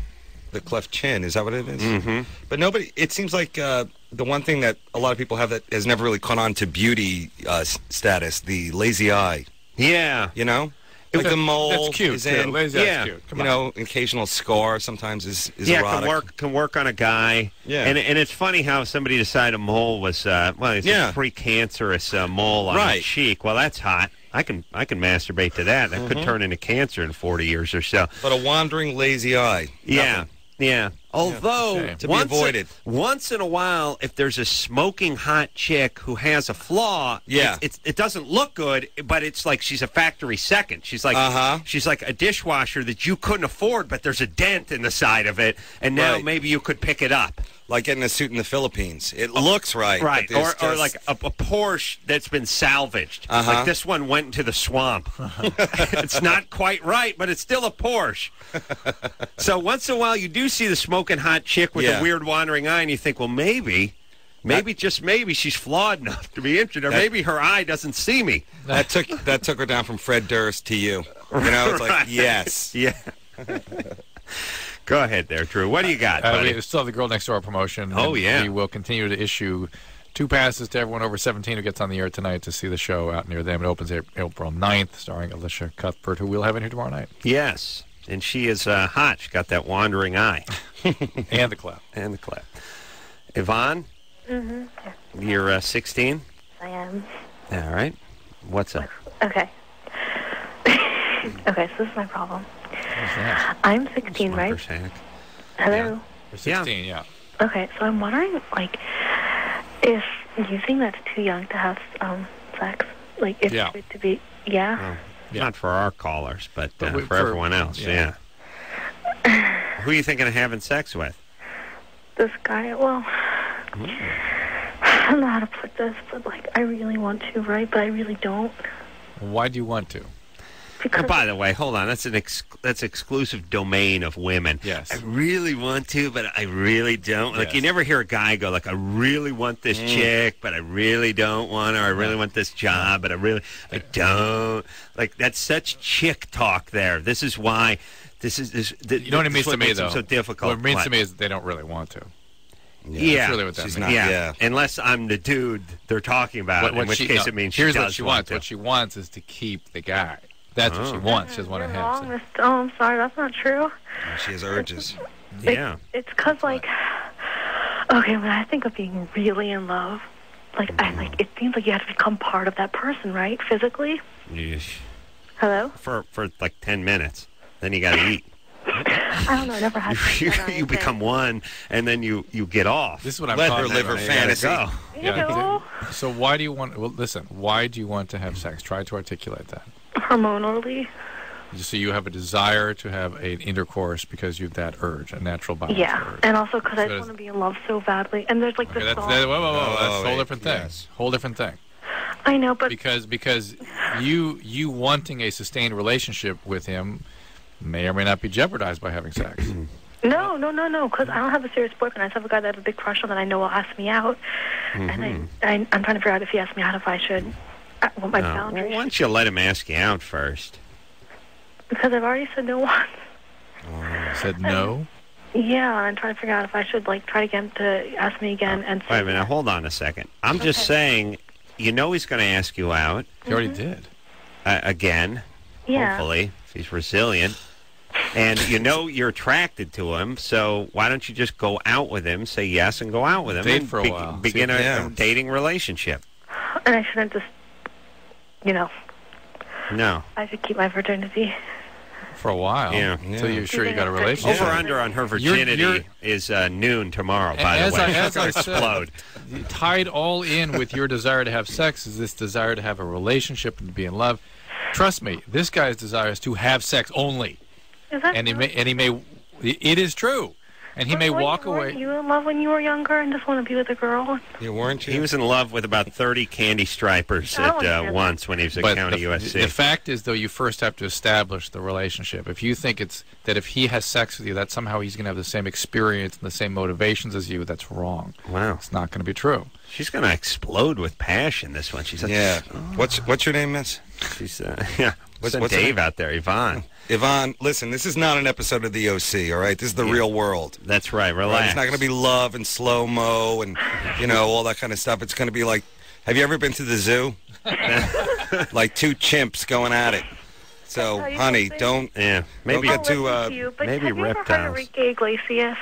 the cleft chin. Is that what it is? Mm-hmm. But nobody. It seems like uh, the one thing that a lot of people have that has never really caught on to beauty uh, status, the lazy eye. Yeah, You know, like the mole That's cute. is too. in. Lazy Yeah. Eye's cute. Come you on. know, occasional scar sometimes is is yeah, erotic. can work can work on a guy. Yeah. and and it's funny how somebody decided a mole was uh, well, it's Yeah. a precancerous uh, mole on the Right. cheek. Well, that's hot. I can I can masturbate to that. That Mm-hmm. could turn into cancer in forty years or so. But a wandering lazy eye. Yeah. Yeah. Although. To be once avoided. once in a while, if there's a smoking hot chick who has a flaw, Yeah. it's, it's, it doesn't look good, but it's like she's a factory second. She's like Uh-huh. she's like a dishwasher that you couldn't afford, but there's a dent in the side of it, and now Right. maybe you could pick it up. Like getting a suit in the Philippines. It looks right. Right, or, or like a, a Porsche that's been salvaged. Uh-huh. Like this one went into the swamp. it's not quite right, but it's still a Porsche. so once in a while, you do see the smoking hot chick with Yeah. the weird wandering eye, and you think, well, maybe, maybe just maybe she's flawed enough to be interested, or That- maybe her eye doesn't see me. that took that took her down from Fred Durst to you. You know, it's like yes. Yeah. Go ahead there, Drew. What do you got, Uh, buddy? we still have the Girl Next Door promotion. Oh, yeah. We will continue to issue two passes to everyone over 17 who gets on the air tonight to see the show out near them. It opens April 9th, starring Elisha Cuthbert, who we'll have in here tomorrow night, yes, and she is uh, hot. She's got that wandering eye and the clap. and the clap. Yvonne, Mm-hmm. you're uh, 16. I am. All right. What's up? Okay. okay, so this is my problem. What's that? I'm 16, right? Smoker's hack. Hello. For 16, yeah. Okay, so I'm wondering, like, if you think that's too young to have um sex, like, if Yeah. it to be, yeah. Oh, Yeah. Not for our callers, but, But uh, we- for, for- everyone else. yeah. Yeah. Who are you thinking of having sex with? This guy, well, I don't know how to put this, but like, I really want to, right? But I really don't Why do you want to? Because Oh, by the way, hold on. That's an ex- that's exclusive domain of women. Yes. I really want to, but I really don't. Like you never hear a guy go like, "I really want this mm. chick, but I really don't want her. I really want this job, but I really I don't." Like that's such chick talk. There. This is why. This is this. th- You know what it means is to me, makes them though? So difficult. What it means What? to me is they don't really want to. Yeah, That's really what that She's means. not- yeah. yeah. Unless I'm the dude they're talking about, What- what in which she- case no, it means she here's does what she want wants. to. What she wants is to keep the guy. That's what she Oh. wants. She doesn't want to have wrong, sex. Miss- Oh, I'm sorry. That's not true. She has urges. yeah. It's because, like, okay, when I think of being really in love, like, I mm-hmm. like it seems like you have to become part of that person, right? Physically. Yeesh. Hello. For for like ten minutes, then you got to eat. I don't know. I never had. sex you, you become one, and then you you get off. This is what I'm Let her talking live about. her You fantasy. go. Yeah, So why do you want? Well, listen. Why do you want to have sex? Try to articulate that. Hormonally. So you have a desire to have an intercourse because you have that urge, a natural biological Yeah, urge. and also because I just want to be in love so badly. And there's like Okay, this that's, song. that, whoa, whoa, whoa, that's a Oh, whole different thing. yes. Whole different thing. I know, but Because because you you wanting a sustained relationship with him may or may not be jeopardized by having sex. no, no, no, no. Because I don't have a serious boyfriend. I just have a guy that I have a big crush on that I know will ask me out, and Mm-hmm. I, I I'm trying to figure out if he asks me out if I should. What my No. Well, why don't you let him ask you out first? Because I've already said no once. Said no. Yeah, I'm trying to figure out if I should like try to get him to ask me again and Wait say a minute. Hold on a second. I'm just saying, you know he's going to ask you out He already did. uh, again. yeah. Hopefully, if he's resilient. And you know you're attracted to him, so why don't you just go out with him, say yes, and go out with him, Date and for a while. begin See- a, yeah. a dating relationship? And I shouldn't just, you know, No. I should keep my virginity. For a while. Yeah. Until Yeah. you're sure you got a relationship. Over under on her virginity you're- is uh, noon tomorrow. By as the way, I, as I explode. said, tied all in with your desire to have sex is this desire to have a relationship and to be in love. Trust me, this guy's desire is to have sex only, Is that and he may, and he may, it is true, and he But may weren't- walk weren't away. you in love when you were younger and just want to be with a girl? You weren't you? He was in love with about 30 candy stripers at uh, once when he was at But County the, USC. the fact is, though, you first have to establish the relationship. If you think it's that if he has sex with you, that somehow he's going to have the same experience and the same motivations as you, that's wrong. wow. It's not going to be true. She's going to explode with passion, this one. She's like, Yeah. What's what's your name, Miss? She's, uh, yeah. What's- Send what's Dave out there, Yvonne. Yvonne, listen, this is not an episode of the OC, all right? This is the real world. That's right. Right? Relax. It's not going to be love and slow mo and you know all that kind of stuff. It's going to be like, have you ever been to the zoo? like two chimps going at it. So, honey, something? don't. Yeah. Maybe. Get I'll to, uh, to you, but maybe have you ever heard reptiles. Enrique Iglesias?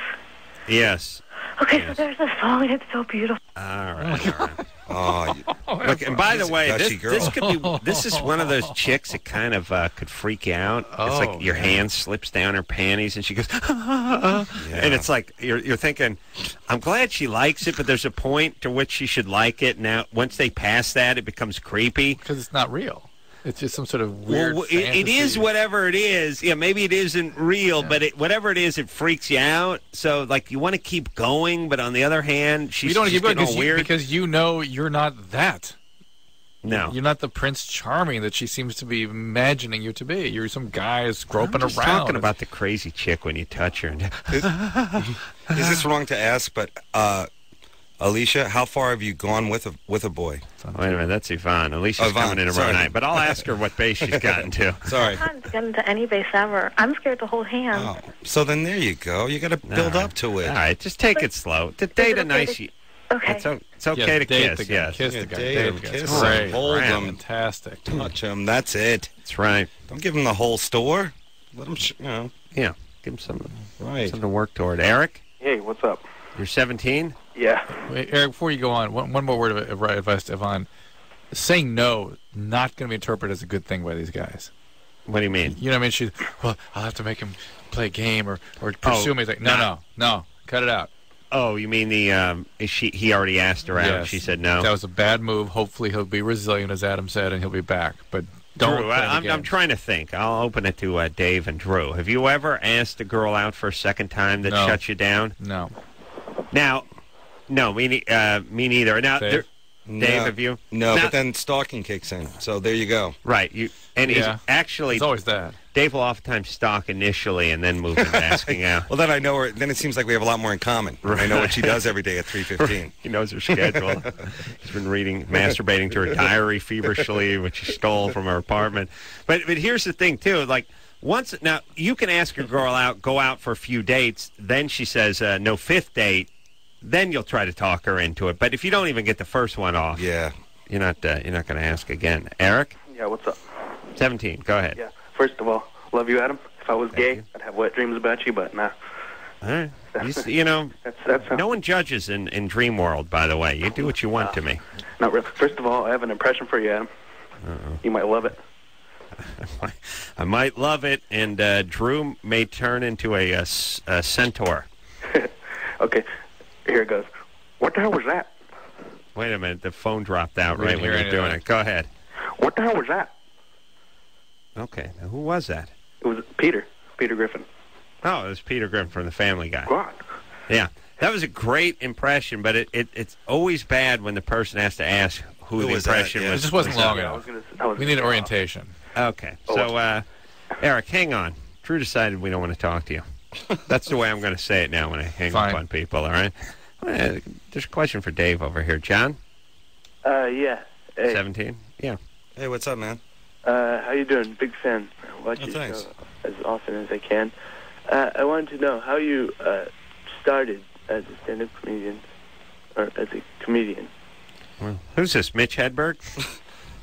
Yes. Okay, Yes. so there's a song and it's so beautiful. All right. All right. Oh, you- oh, Look, and by the way, this, this could be this is one of those chicks that kind of uh, could freak you out. it's Oh, like your yeah. hand slips down her panties and she goes, ah, ah, ah, yeah. and it's like you're you're thinking, I'm glad she likes it, but there's a point to which she should like it. Now, once they pass that, it becomes creepy. Because it's not real. It's just some sort of weird. Well, it, it is whatever it is. Yeah, maybe it isn't real, but it, whatever it is, it freaks you out. So, like, you want to keep going, but on the other hand, she's, you don't she's keep going getting all because you, because you know you're not that. no, You're not the Prince Charming that she seems to be imagining you to be. You're some guy who's groping I'm just around. talking about the crazy chick when you touch her. And, is, is this wrong to ask? But uh, Elisha, how far have you gone with a with a boy? Oh, wait a minute, that's Yvonne. Elisha's Oh, Yvonne, coming in tomorrow sorry. night, but I'll ask her what base she's gotten to. Sorry. I can't get into any base ever. I'm scared to hold hands. Oh, so then there you go. You got to build All up to it. All right, just take it slow. To date a okay nice, to- Okay. it's, o- it's okay Yeah, to kiss. the guy, yes, kiss Yeah, the guy, date date him, kiss him, great. hold Right. him, Fantastic. touch him. That's it. that's right. Don't give him the whole store. Let him, sh- you know. Yeah, give him some Right. something to work toward. Eric, Hey, what's up? you're 17. Yeah. Wait, Eric, before you go on, one, one more word of of advice to Yvonne. Saying no, not going to be interpreted as a good thing by these guys. What do you mean? You know what I mean? She's, well, I'll have to make him play a game or, or pursue Oh, me. He's like, no, no, no, cut it out. Oh, you mean the um? Is she? He already asked her out. and Yes. She said no. That was a bad move. Hopefully, he'll be resilient, as Adam said, and he'll be back. But don't. Drew, play the I, I'm. I'm trying to think. I'll open it to uh, Dave and Drew. Have you ever asked a girl out for a second time that No. shut you down? No. Now, no, me, ne- uh, me neither. Now, Dave? there- No, have you? No, Now- but then stalking kicks in. So there you go. Right. You and Yeah. he's actually It's always that. Dave will oftentimes stalk initially and then move into asking out. Well, then I know her. Then it seems like we have a lot more in common. I know what she does every day at 3:15. He knows her schedule. He's been reading, masturbating to her diary feverishly, which she stole from her apartment. But but here's the thing too, like. Once now, you can ask a girl out, go out for a few dates. Then she says uh, no fifth date. Then you'll try to talk her into it. But if you don't even get the first one off, Yeah. you're not uh, you're not going to ask again. Eric, Yeah, what's up? 17. Go ahead. Yeah, first of all, love you, Adam. If I was gay, you. I'd have wet dreams about you, but nah. All right. You, you know, That's that's no one judges in in Dream World. By the way, you do what you want to me. not real. First of all, I have an impression for you, Adam. You might love it. I might love it, and uh, Drew may turn into a, uh, s- a centaur. Okay, here it goes. What the hell was that? Wait a minute, the phone dropped out right didn't when hear you're any of doing it. Go ahead. What the hell was that? Okay, now who was that? It was Peter. Peter Griffin. Oh, it was Peter Griffin from The Family Guy. God. Yeah, that was a great impression, but it, it it's always bad when the person has to ask who, Who the was that? impression Yeah. It was. just wasn't was long of. Was enough. gonna. Was We need an orientation. Okay, so uh, Eric, hang on. Drew decided we don't want to talk to you. That's the way I'm going to say it now when I hang Fine. up on people. All right. Uh, There's a question for Dave over here. John, Uh, yeah. Hey, 17. Yeah. Hey, what's up, man? uh, how you doing? Big fan. I watch Oh, your thanks. show as often as I can. Uh, I wanted to know how you uh, started as a stand-up comedian, or as a comedian. Well, who's this? Mitch Hedberg?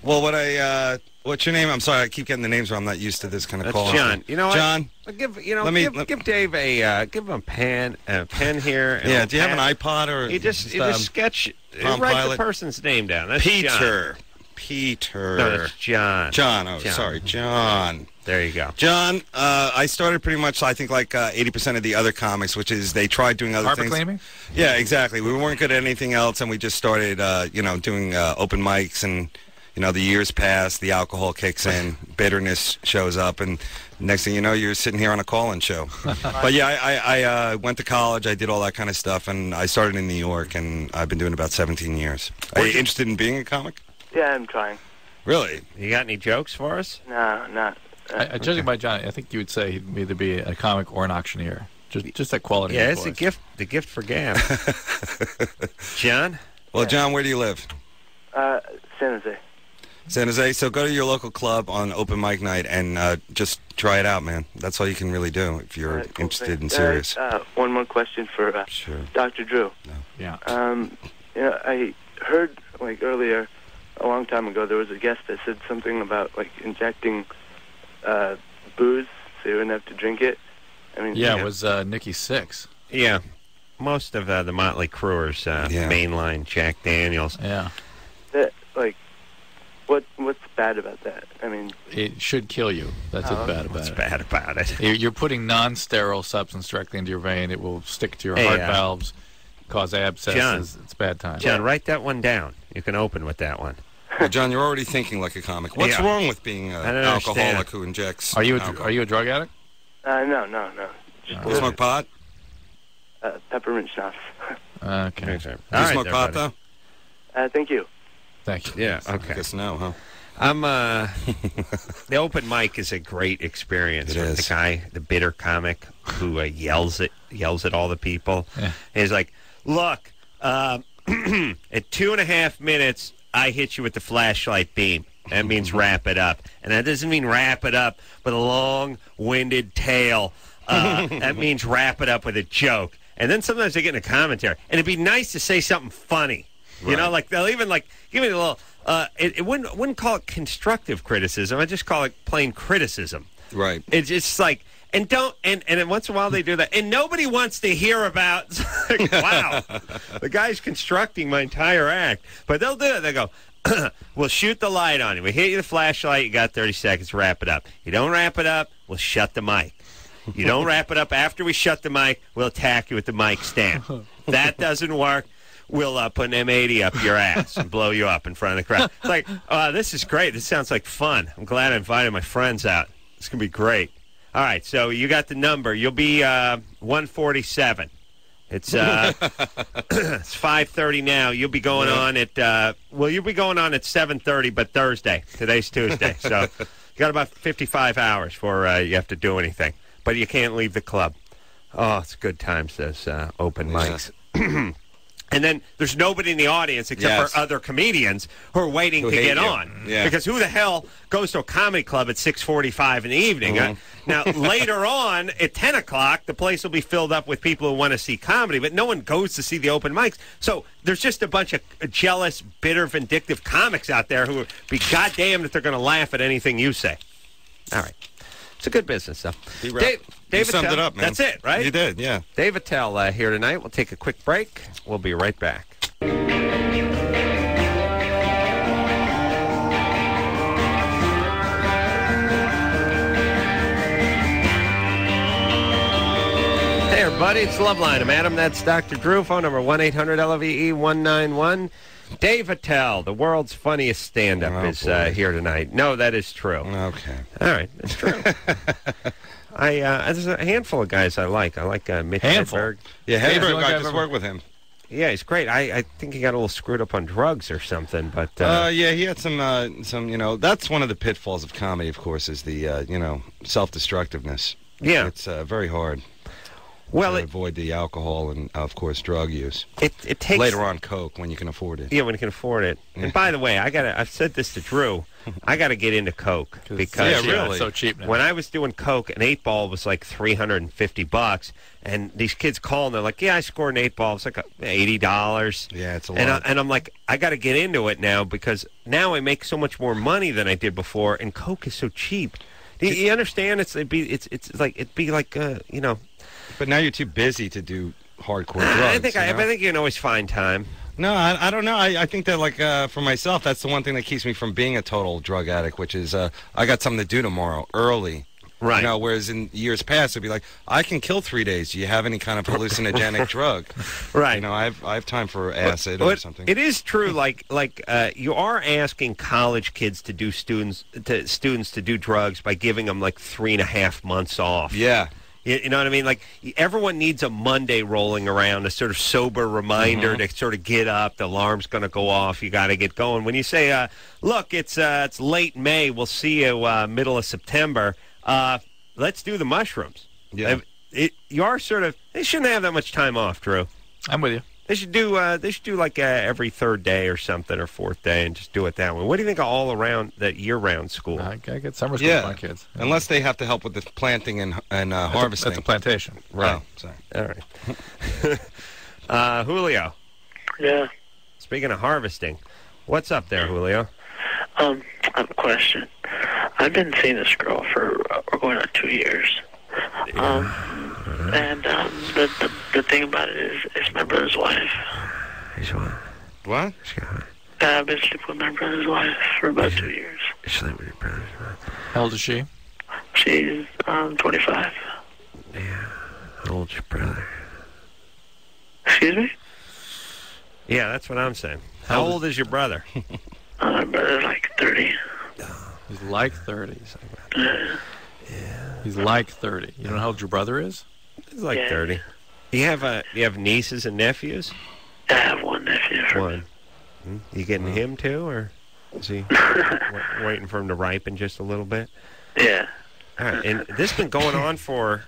Well, what I uh, what's your name? I'm sorry, I keep getting the names wrong. I'm not used to this kind of That's call. John. You know what? John. I'll give you know Let me- give, let- give Dave a uh, give him a pen a pen here. and Yeah. Do you have an iPod or You just you um, just sketch you Palm write Pilot? the person's name down. That's John. Peter? Peter. No, that's John. John. Oh, John. sorry, John. There you go. John, uh, I started pretty much, I think, like uh, 80% of the other comics, which is they tried doing other Harbor things. claiming? Yeah, exactly. We weren't good at anything else, and we just started, uh, you know, doing uh, open mics, and you know, the years pass, the alcohol kicks in, bitterness shows up, and next thing you know, you're sitting here on a call-in show. but yeah, I, I, I uh, went to college, I did all that kind of stuff, and I started in New York, and I've been doing about 17 years. Are you interested in being a comic? Yeah, I'm trying. Really? You got any jokes for us? No, not. Uh, I, I, judging by John, I think you would say he'd either be a comic or an auctioneer. Just, just that quality. Yeah, of it's a gift. The gift for Gab. John. Well, John, where do you live? uh, San Jose. San Jose. So go to your local club on open mic night and uh, just try it out, man. That's all you can really do if you're All right, cool, interested and serious. Uh, uh, one more question for uh, Sure. Dr. Drew. Yeah. Um, you know, I heard like earlier, a long time ago, there was a guest that said something about like injecting uh, booze so you wouldn't have to drink it. I mean, Yeah, it was uh, Nikki Sixx. Yeah. Most of uh, the Motley Crewers uh, Yeah. mainline Jack Daniels. Yeah. that like what what's bad about that? I mean, It should kill you. That's Oh, what's bad about What's it. bad about it? You're you're putting non-sterile substance directly into your vein. It will stick to your Hey, heart uh, valves, cause abscesses. It's bad time. John, write that one down. You can open with that one. Well, John, you're already thinking like a comic. What's Yeah. wrong with being an alcoholic understand. who injects? Are you a, alcohol? are you a drug addict? uh, no, no, no. Just You smoke pot? uh, peppermint schnapps. Okay. All Do you right, smoke pot buddy. though? Uh, thank you. Thank you. Yeah. I Okay. guess no, huh? I'm uh the open mic is a great experience It is. the guy, the bitter comic who uh, yells at yells at all the people. Yeah. He's like, "Look, um, at two and a half minutes, I hit you with the flashlight beam. That means wrap it up, and that doesn't mean wrap it up with a long-winded tale. Uh, that means wrap it up with a joke. And then sometimes they get in a commentary, and it'd be nice to say something funny. You know, like they'll even like give me a little. Uh, it, it wouldn't wouldn't call it constructive criticism. I just call it plain criticism. Right. It's just like and don't and and once in a while they do that and nobody wants to hear about. like, wow, the guy's constructing my entire act, but they'll do it. They go. we'll shoot the light on you. We hit you the flashlight. You got 30 seconds. Wrap it up. You don't wrap it up. We'll shut the mic. You don't wrap it up after we shut the mic. We'll attack you with the mic stand. That doesn't work. We'll uh, put an M80 up your ass and blow you up in front of the crowd. It's like, oh, this is great. This sounds like fun. I'm glad I invited my friends out. It's gonna be great. All right, so you got the number. You'll be uh, 147. It's uh, it's 5:30 now. You'll be going on at uh, well, you'll be going on at 7:30, but Thursday. Today's Tuesday, so you got about 55 hours for uh, you have to do anything, but you can't leave the club. Oh, it's good times those uh, open Yeah. mics. And then there's nobody in the audience except Yes. for other comedians who are waiting Who to get you. on. Yeah. Because who the hell goes to a comedy club at 6:45 in the evening? Mhm. Uh, now later on at 10 o'clock, the place will be filled up with people who want to see comedy, but no one goes to see the open mics. So there's just a bunch of jealous, bitter, vindictive comics out there who would be goddamn that they're going to laugh at anything you say. All right. It's a good business, though. Dave, he David summed it up, man. That's it, right? You did, yeah. Dave Attell uh, here tonight. We'll take a quick break. We'll be right back. Hey, everybody, it's Loveline. I'm Adam. That's Dr. Drew. Phone number 1 800 LVE 191. Dave Attell, the world's funniest stand up, is uh, here tonight. No, that is true. Okay. All right, that's true. I uh, There's a handful of guys I like. I like uh, Mitch Handful? Hedberg. Yeah, Hedberg, He's I just ever- worked with him. Yeah, he's great. I, I think he got a little screwed up on drugs or something, but uh, Uh, yeah, he had some, uh, some. You know, that's one of the pitfalls of comedy. Of course, is the, uh, you know, self-destructiveness. Yeah. it's uh, very hard. Well, to it- avoid the alcohol and, of course, drug use. It it takes later on coke when you can afford it. Yeah, when you can afford it. And by the way, I got to I've said this to Drew. I got to get into coke because Yeah, really. it's so cheap now. When I was doing coke, an eight ball was like three hundred and fifty bucks, and these kids call and they're like, "Yeah, I scored an eight ball. It's like eighty dollars." Yeah, it's a And, I, lot. and I'm like, I got to get into it now because now I make so much more money than I did before, and coke is so cheap. Do you, you understand? It's it'd be it's it's like it'd be like uh, you know. But now you're too busy to do hardcore drugs. I think I, you know? I think you can always find time. No, I, I don't know. I, I think that, like, uh, for myself, that's the one thing that keeps me from being a total drug addict, which is uh, I got something to do tomorrow early. Right. You know, whereas in years past, it'd be like, I can kill three days. Do you have any kind of hallucinogenic drug? Right. You know, I have, I have time for acid Well, or something. It is true. Like like uh, you are asking college kids to do students to students to do drugs by giving them like three and a half months off. Yeah. You, you know what I mean? Like everyone needs a Monday rolling around, a sort of sober reminder Mm-hmm. to sort of get up. The alarm's going to go off. You got to get going. When you say, uh, "Look, it's uh, it's late May. We'll see you uh, middle of September." Uh, let's do the mushrooms. Yeah. It, you are sort of. They shouldn't have that much time off, Drew. I'm with you. They should do. Uh, they should do like uh, every third day or something, or fourth day, and just do it that way. What do you think of all around that year-round school? I, I get summer school yeah. for my kids. Unless they have to help with the planting and, and uh, That's a- harvesting. that's a plantation. Right. Oh, sorry. All right. uh, Julio. Yeah. Speaking of harvesting, what's up there, Julio? Um, I have a question. I've been seeing this girl for uh, going on two years. Um, and um, the, the the thing about it is, it's my brother's wife. What? Uh, I've been sleeping with my brother's wife for about two years. Sleeping with your brother's wife. How old is she? She's um 25. Yeah. How old's your brother? Excuse me? Yeah, that's what I'm saying. How old is your brother? Uh, my brother's like 30. He's like 30. Yeah. He's like 30. You know how old your brother is? He's like Yeah. 30. You have uh, you have nieces and nephews? I have one nephew. One. Hmm? You getting him too, or is he wa- waiting for him to ripen just a little bit? Yeah. All right, and this has been going on for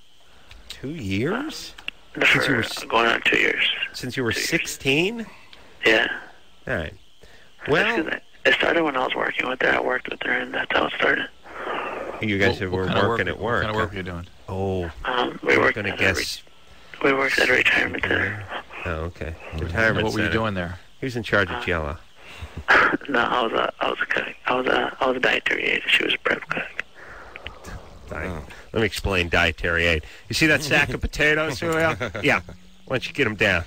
two years since you were going on two years. since you were 16. Yeah. All right. Well, It started when I was working with her. I worked with her, and that's how it started. you guys What- were what kind of working work- at what work. kind of work were you doing? Oh, Um, we I'm worked going to at a guess. We worked at a retirement center. Oh, okay. Retirement What were you center. doing there? Who's in charge of Jello? no, I was a, I was a cook. I was a, I was a dietary aide. She was a prep cook. Di- Let me explain dietary aid. You see that sack of potatoes, Julio? Yeah. Why don't you get them down?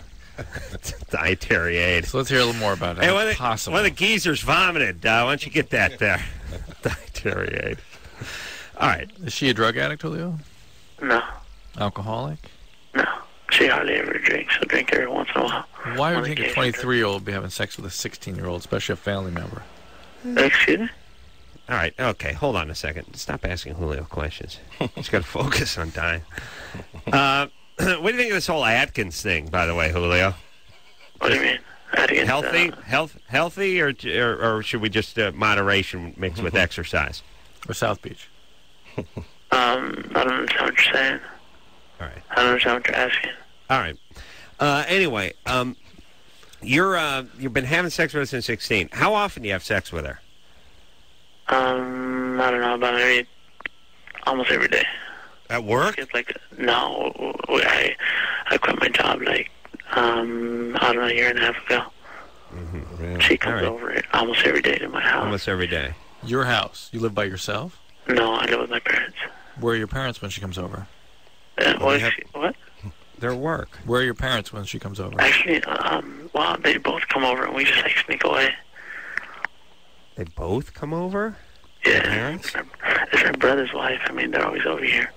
dietary aid. So let's hear a little more about it. Hey, How one of, the, possible. one of the geezers vomited. Uh, why don't you get that there? dietary aid. All right. Is she a drug addict, Julio? No, Alcoholic? no. She hardly ever drinks. She'll drink every once in a while. Why would you think a 23 year old be having sex with a 16 year old, especially a family member? Excuse me? All right. Okay. Hold on a second. Stop asking Julio questions. He's got to focus on dying. Uh, what do you think of this whole Atkins thing, by the way, Julio? What do you mean? Atkins, Healthy, uh, health, healthy, or or, or should we just uh, moderation mixed with exercise? Or South Beach? um, I don't understand what you're saying. All right. I don't understand what you're asking. All right. Uh, anyway, um, You're uh, you've been having sex with her since 16. How often do you have sex with her? Um, I don't know about maybe almost every day. At work? It's like no, I I quit my job like um I don't know a year and a half ago. She comes All right. over almost every day to my house. Almost every day. Your house. You live by yourself? No, I live with my parents. Where are your parents when she comes over? Uh, what? she, what? Their work. Where are your parents when she comes over? Actually, um, well, they both come over and we just like sneak away. They both come over? Yeah. Parents? It's my brother's wife. I mean, they're always over here.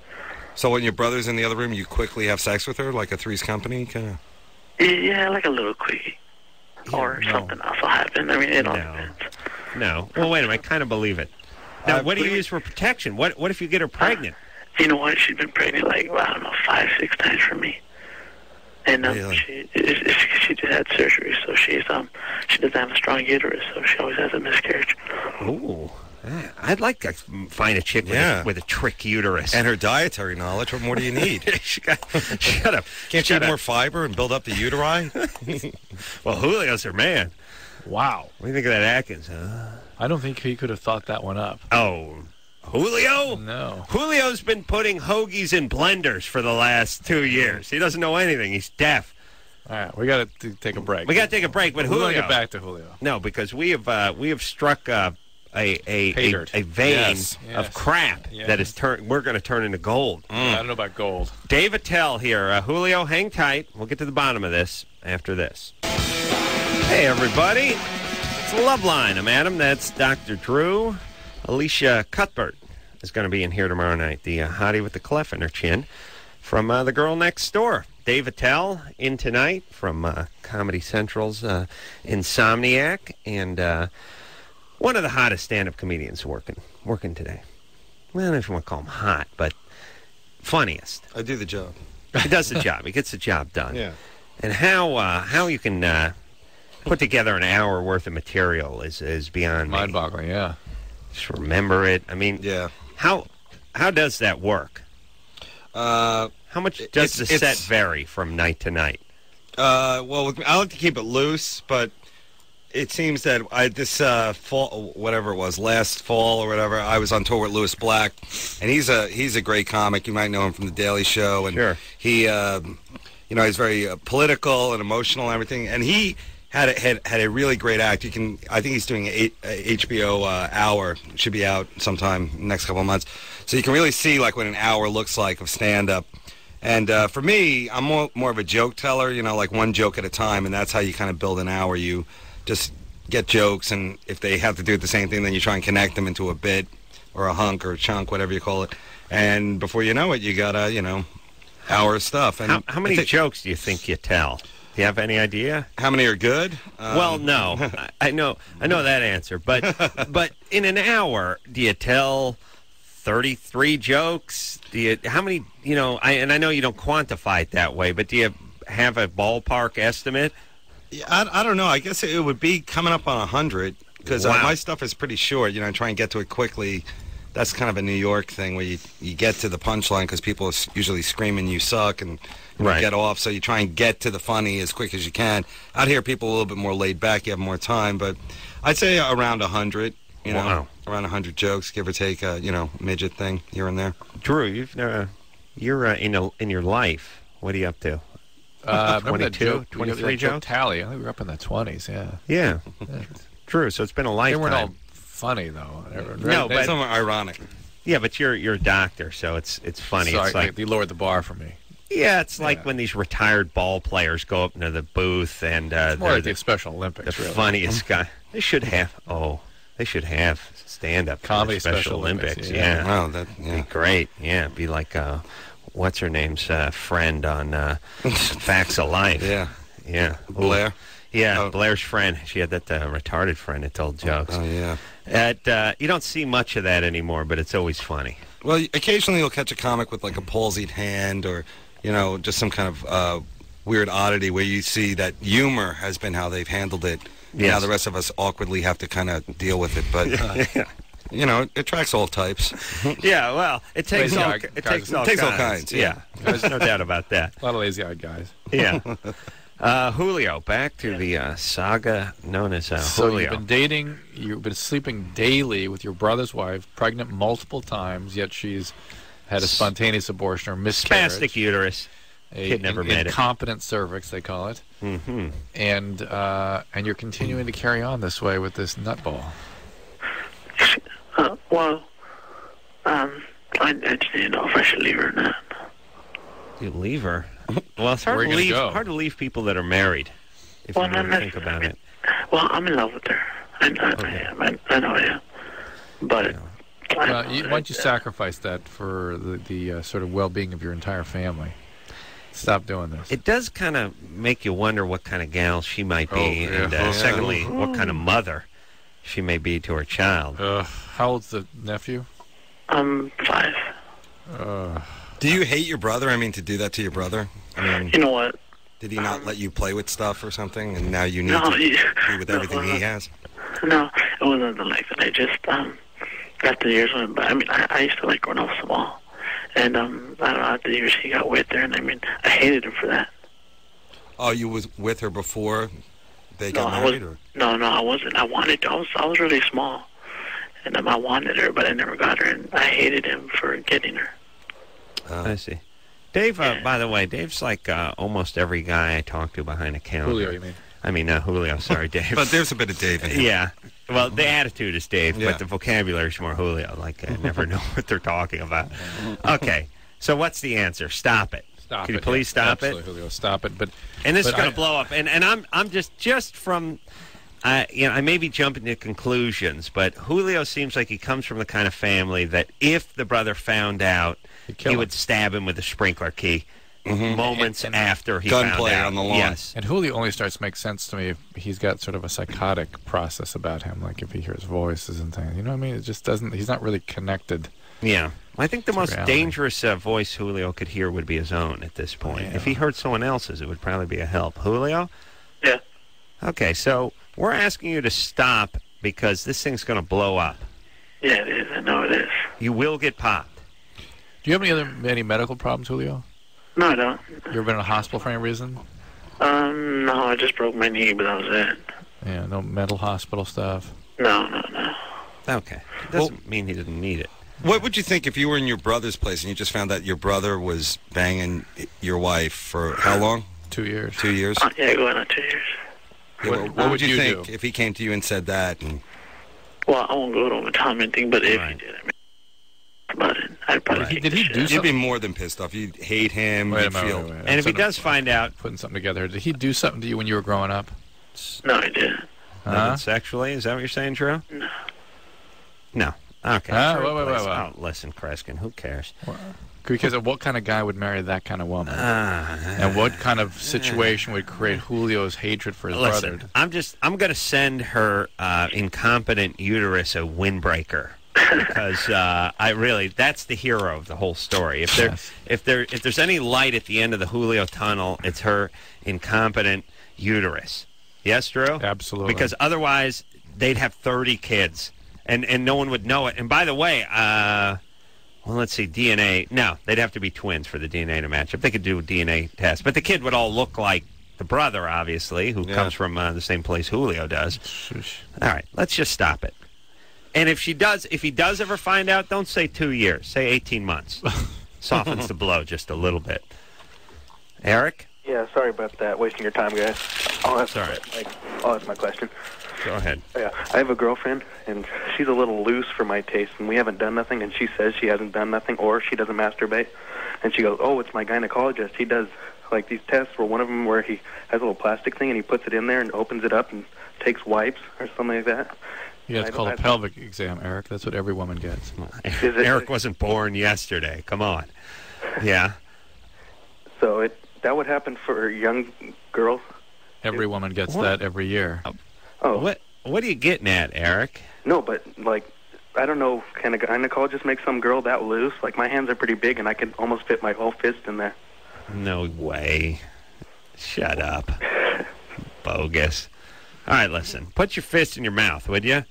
So when your brother's in the other room, you quickly have sex with her, like a Three's Company kind of. Yeah, like a little quickie. or something else will happen. I mean, it all No. No. Well, wait a minute. I kind of believe it. Now, Uh, what do you use for protection? What What if you get her pregnant? You know what? She's been pregnant like well, I don't know five, six times for me. And um, she, she she just had surgery, so she's um she doesn't have a strong uterus, so she always has a miscarriage. Ooh. Ah, I'd like to find a chick with, Yeah. a, with a trick uterus. And her dietary knowledge. What more do you need? Shut up. Can't you eat more fiber and build up the uteri? well, Julio's her man. Wow. What do you think of that Atkins, huh? I don't think he could have thought that one up. Oh, Julio? No. Julio's been putting hoagies in blenders for the last two years. He doesn't know anything. He's deaf. All right, we got to take a break. We got to take a break, but Julio. gonna get back to Julio. No, because we have uh, we have struck uh, a a, a a vein Yes, of yes. crap Yes. that is turn. We're going to turn into gold. I don't know about gold. Dave Attell here. Uh, Julio, hang tight. We'll get to the bottom of this after this. Hey, everybody. It's the Loveline. I'm Adam. That's Dr. Drew. Elisha Cuthbert is going to be in here tomorrow night, the uh, hottie with the clef in her chin from uh, The Girl Next Door. Dave Attell in tonight from uh, Comedy Central's uh, Insomniac and uh, one of the hottest stand-up comedians working working today. Well, I don't know if you want to call him hot, but funniest. I do the job. He does the job. He gets the job done. Yeah. And how uh, how you can uh, put together an hour worth of material is is beyond me. Mind-boggling, yeah. Just remember it. I mean, yeah. How how does that work? Uh, how much does the set vary from night to night? Uh, well, I like to keep it loose, but it seems that I this uh, fall, whatever it was, last fall or whatever, I was on tour with Lewis Black, and he's a he's a great comic. You might know him from The Daily Show, and Sure. he, uh, you know, he's very uh, political and emotional and everything, and he. Had a, had had a really great act. You can, I think he's doing a, a HBO uh, hour. It should be out sometime next couple of months. So you can really see like what an hour looks like of stand up. And uh, for me, I'm more more of a joke teller. You know, like one joke at a time, and that's how you kind of build an hour. You just get jokes, and if they have to do the same thing, then you try and connect them into a bit or a hunk or a chunk, whatever you call it. And before you know it, you got a you know hour of stuff. And How, how many jokes do you think you tell? Do you have any idea? How many are good? Um, well, no, I, I know, I know that answer, but but in an hour, do you tell thirty-three jokes? Do you how many? You know, I and I know you don't quantify it that way, but do you have a ballpark estimate? Yeah, I, I don't know. I guess it would be coming up on a hundred because uh, my stuff is pretty short. You know, I try and get to it quickly. That's kind of a New York thing where you you get to the punchline because people are usually screaming you suck and Right. get off. So you try and get to the funny as quick as you can. Out here, people are a little bit more laid back. You have more time, but I'd say around a hundred. You know, Wow. around a hundred jokes, give or take. A, you know, midget thing here and there. Drew, you've never, you're uh, in a, in your life. What are you up to? Uh, 22, joke, 23 that joke jokes? tally? I think we were up in the 20s, yeah. Yeah, Drew. So it's been a lifetime. They weren't all funny, though. No, but Some are ironic. yeah, but you're you're a doctor, so it's it's funny. Sorry, it's like they lowered the bar for me. Yeah, it's like when these retired ball players go up into the booth and uh, It's more like the Special Olympics, the really. funniest guy. They should have. Oh, they should have stand up Comedy Special, Special Olympics. Olympics, Yeah, yeah. Wow, that yeah. be great. Yeah, be like uh, what's her name's uh, friend on uh, Facts of Life. Yeah. yeah, Blair? Yeah, Oh. Blair's friend. She had that uh, retarded friend that told jokes. Oh yeah. At, uh, you don't see much of that anymore, but it's always funny. Well, occasionally you'll catch a comic with like a palsied hand or, you know, just some kind of uh, weird oddity where you see that humor has been how they've handled it. Now the rest of us awkwardly have to kind of deal with it, but uh, you know, it attracts all types. Yeah, well, it takes Lazy all it guys. takes all Takes all kinds. kinds, yeah. there's no doubt about that. A lot of lazy-eyed guys. Yeah. Uh, Julio, back to the uh, saga known as uh, So Julio. you've been dating, you've been sleeping daily with your brother's wife, pregnant multiple times, yet she's had a spontaneous abortion or miscarriage. Spastic uterus. A Kid never in- made it. incompetent cervix, they call it. Mm-hmm. And uh, and you're continuing to carry on this way with this nutball. Uh, well, um, I, I just didn't know if I should leave her or not. You leave her. Well, it's hard Where to leave. go? Hard to leave people that are married. If Well, you not really think about it. Well, I'm in love with her. I, I, I am. I, I know I am. But Well, you, why don't you sacrifice that for the, the uh, sort of well-being of your entire family? Stop doing this. It does kind of make you wonder what kind of gal she might be, Oh, yeah. and uh, Yeah. secondly, what kind of mother she may be to her child. Uh, how old's the nephew? I'm five. Uh, Do you hate your brother? I mean, to do that to your brother? I mean, You know what? did he not let you play with stuff or something, and now you need No, to he- be with no, everything he uh, has? No, it wasn't like that. I just, um, after the years went by, I mean, I, I used to like going off the mall. And, um, I don't know, after the years he got with her, and I mean, I hated him for that. Oh, you was with her before they No, got I married, was- or No, no, I wasn't. I wanted to. I was, I was really small. And um, I wanted her, but I never got her, and I hated him for getting her. I see. Dave, uh, by the way, Dave's like uh, almost every guy I talk to behind a counter. Julio, you mean? I mean, uh, Julio. I'm sorry, Dave. but there's a bit of Dave in here. yeah. Well, the attitude is Dave, Yeah. but the vocabulary is more Julio. Like I never know what they're talking about. Okay. So what's the answer? Stop it. Stop Can it. you please yeah, stop it? absolutely, Julio, stop it. But and this is going to blow up. And and I'm I'm just just from, uh, you know, I may be jumping to conclusions, but Julio seems like he comes from the kind of family that if the brother found out, he him. would stab him with a sprinkler key. Mm-hmm. Moments after he found Gunplay on the lawn. Yes. And Julio only starts to make sense to me if he's got sort of a psychotic process about him, like if he hears voices and things. You know what I mean? It just doesn't. He's not really connected. Yeah. I think the most reality. dangerous uh, voice Julio could hear would be his own at this point. If he heard someone else's, it would probably be a help. Julio? Yeah. Okay, so we're asking you to stop because this thing's going to blow up. Yeah, it is. I know it is. You will get popped. Do you have any other any medical problems, Julio? No, I don't. You ever been in a hospital for any reason? Um, no, I just broke my knee, but that was it. Yeah, no mental hospital stuff. No, no, no. Okay. Doesn't mean he didn't need it. What would you think if you were in your brother's place and you just found out your brother was banging your wife for how long? Two years. Two years. Uh, yeah, going on two years. Yeah, What- what, what would would you, you think do? if he came to you and said that? And Well, I won't go to him and tell him anything, but if he did, I mean, it, I'd probably Did he- kick did he shit do out of You'd be more than pissed off. You'd hate him. Wait a you'd minute, feel. wait, wait, wait. And if he Putting- does find out, putting something together, did he do something to you when you were growing up? No, I didn't. Huh? nothing sexually, is that what you're saying, Drew? No. No. Okay. Huh? Drew, Wait, wait, wait, wait. Oh, listen, Kreskin, who cares? Because of what kind of guy would marry that kind of woman? Ah. and what kind of situation would create Julio's hatred for his Listen, brother? I'm just I'm going to send her uh, incompetent uterus a windbreaker because uh, I really that's the hero of the whole story. If there Yes. if there if there's any light at the end of the Julio tunnel, it's her incompetent uterus. Yes, Drew. Absolutely. Because otherwise they'd have 30 kids and and no one would know it. And by the way, uh, well, let's see, DNA. No, they'd have to be twins for the DNA to match up. They could do a DNA test, but the kid would all look like the brother, obviously, who Yeah. comes from uh, the same place Julio does. All right, let's just stop it. And if she does, if he does ever find out, don't say two years. Say 18 months. Softens the blow just a little bit. Eric, Yeah, sorry about that. Wasting your time, guys. I'll ask, Sorry. Like, I'll ask my question. go ahead. Yeah, I have a girlfriend, and she's a little loose for my taste, and we haven't done nothing, and she says she hasn't done nothing, or she doesn't masturbate. And she goes, oh, it's my gynecologist. He does, like, these tests where one of them where he has a little plastic thing, and he puts it in there and opens it up and takes wipes or something like that. Yeah, it's I called a pelvic exam, Eric. That's what every woman gets. It- Eric wasn't born yesterday. Come on. Yeah. So it that would happen for young girls. Every woman gets What? that every year. Oh. oh, What What are you getting at, Eric? No, but like, I don't know, can a gynecologist make some girl that loose? Like, my hands are pretty big, and I can almost fit my whole fist in there. No way. Shut up. Bogus. All right, listen. Put your fist in your mouth, would you?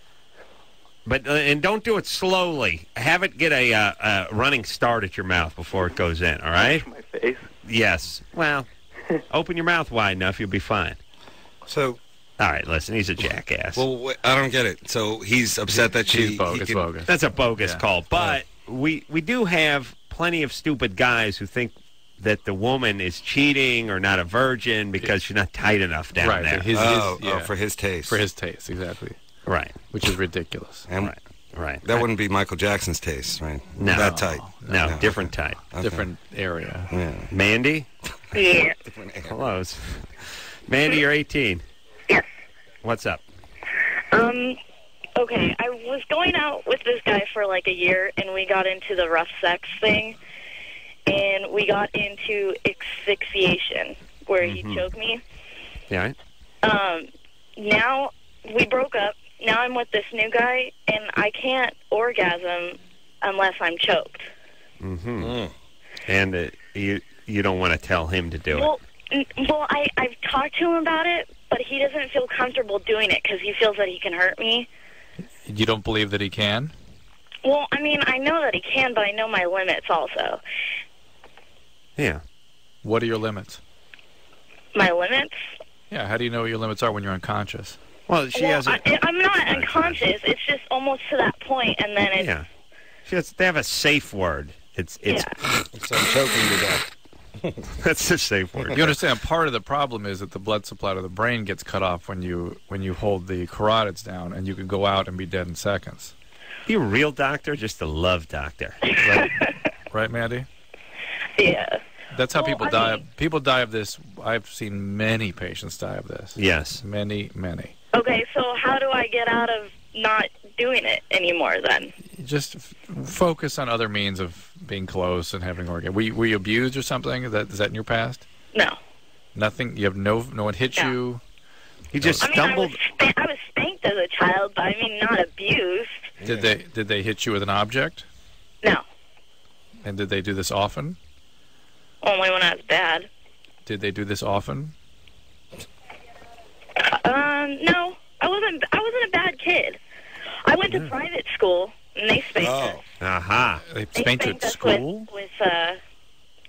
But uh, and don't do it slowly. Have it get a, uh, a running start at your mouth before it goes in. All right? My face. Yes. Well, Open your mouth wide enough, you'll be fine. So, all right, listen, he's a jackass. Well, wait, I don't get it. So he's upset that she. He's bogus, he can- bogus. That's a bogus call. But we we do have plenty of stupid guys who think that the woman is cheating or not a virgin because she's not tight enough down right. there. His, Oh, his, oh, yeah. for his taste. For his taste, exactly. Right. Which is ridiculous. And right. Right. That wouldn't be Michael Jackson's taste, right? No. That type. No, different type. Okay. Different area. Yeah. Mandy? Yeah. Close. Mandy, you're 18. Yes. What's up? Um, okay, I was going out with this guy for like a year, and we got into the rough sex thing, and we got into asphyxiation, where Mhm. he choked me. Yeah. Um, now we broke up. Now I'm with this new guy, and I can't orgasm unless I'm choked. Mm-hmm. And uh, you you don't want to tell him to do it. Well, n- well, I I've talked to him about it, but he doesn't feel comfortable doing it because he feels that he can hurt me. You don't believe that he can? Well, I mean, I know that he can, but I know my limits also. Yeah. What are your limits? My limits? Yeah, how do you know what your limits are when you're unconscious? Well, she well, has a I, I'm not unconscious. It's just almost to that point, and then it's yeah. She has, they have a safe word. It's it's. So I'm choking to death. That's the safe word. You understand? Part of the problem is that the blood supply to the brain gets cut off when you when you hold the carotids down, and you can go out and be dead in seconds. You a real doctor, just a love doctor. Right, right Mandy? Yeah. That's how Well, people I die. mean- of, people die of this. I've seen many patients die of this. Yes. Many, many. Okay. So how do I get out of not doing it anymore then? Just f- focus on other means of being close and having orgasm. Were you, were you abused or something? Is that is that in your past? No. Nothing. You have no no one hit you. He just I mean, I was, span- I was spanked as a child, but I mean, not abused. Did they did they hit you with an object? No. And did they do this often? Only when I was bad. Did they do this often? Um, no, I wasn't. I wasn't a bad kid. I went to private school, and they spanked us. Aha. They They spanked us with, with uh,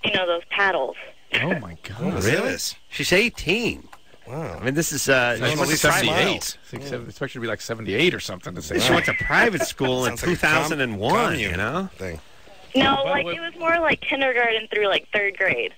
you know, those paddles. Oh my God! really? She's 18. Wow. I mean, this is uh. She's she went to like private- 78. Six- seven- Expect her to be like 78 or something to say. She went to private school in Sounds like a com- 2001. commune you know. Thing. No, like it was more like kindergarten through like third grade.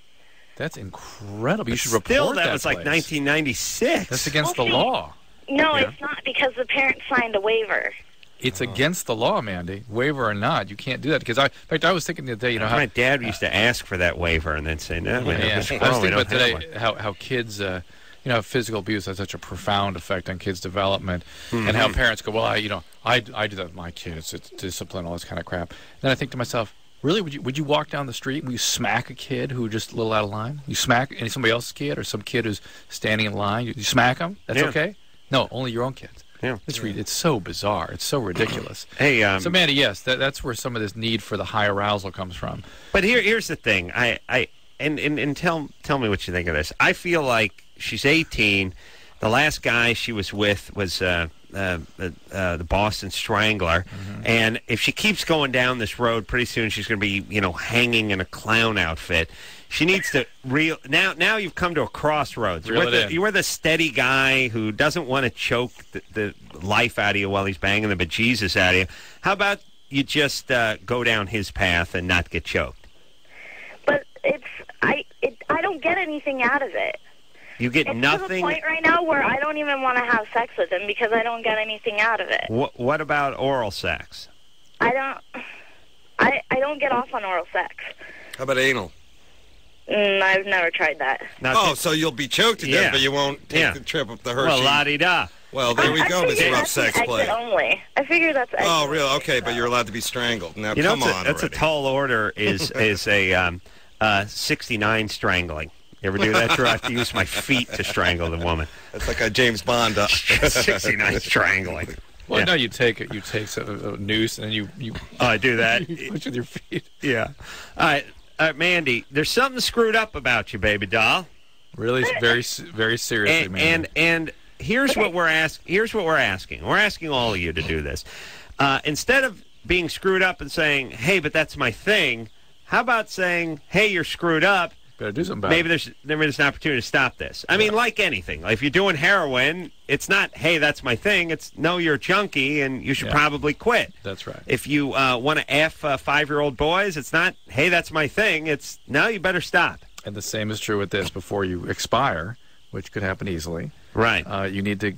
That's incredible. You should report Still, that, was like 1996. That's against Well, the see- law. No, Yeah. it's not because the parents signed a waiver. It's against the law, Mandy. Waiver or not, you can't do that. Because I, in fact, I was thinking the other day, you know, how, my dad used to ask for that waiver and then say, "No, man, yeah, this I was thinking about today how how kids, uh, you know, physical abuse has such a profound effect on kids' development, and how Mhm. parents go, well, I, you know, I, I do that with my kids. It's discipline, all this kind of crap. Then I think to myself, really, would you would you walk down the street and you smack a kid who just a little out of line? You smack any somebody else's kid or some kid who's standing in line? You, you smack them? That's Yeah. okay? No, only your own kids. Yeah. It's re- it's so bizarre. It's so ridiculous. Hey, um, so Mandy, yes, that, that's where some of this need for the high arousal comes from. But here, here's the thing. I, I, and, and, and tell, tell me what you think of this. I feel like she's 18. The last guy she was with was uh, uh, uh, uh, the Boston Strangler, and if she keeps going down this road, pretty soon she's going to be, you know, hanging in a clown outfit. She needs to real now. Now you've come to a crossroads. You're, Reel with it the, you're with a steady guy who doesn't want to choke the, the life out of you while he's banging the bejesus out of you. How about you just uh, go down his path and not get choked? But it's I it I don't get anything out of it. You get it's to the nothing. point right now where I don't even want to have sex with him because I don't get anything out of it. What, what about oral sex? I don't. I I don't get off on oral sex. How about anal? Mm, I've never tried that. oh, so you'll be choked to Yeah. death, but you won't take Yeah. the trip up the Hershey. Well, la di da. Well, there we go, Miss Rough that's Sex Play. exit only. I figure that's exit Oh, really? Okay, but you're allowed to be strangled. Now, You know, come that's, on a, that's a tall order. Is is a um, uh, 69 strangling. You ever do that? Drew? I have to use my feet to strangle the woman. That's like a James Bond. Uh, 69 strangling. Well, Yeah. no, you take it. You take a, a noose and you you. Oh, I do that. you push with your feet. Yeah. All right, all right, Mandy. There's something screwed up about you, baby doll. Really, very very seriously, and, man. and and here's what we're ask here's what we're asking. We're asking all of you to do this. Uh, instead of being screwed up and saying, "Hey, but that's my thing," how about saying, "Hey, you're screwed up. Better do something about maybe it. there's maybe there's an opportunity to stop this. I mean, like anything, like if you're doing heroin, it's not hey that's my thing. It's no you're a junkie and you should Yeah. probably quit. That's right. If you uh, want to f uh, five year old boys, it's not hey that's my thing. It's no you better stop. And the same is true with this. Before you expire, which could happen easily, right? Uh, you need to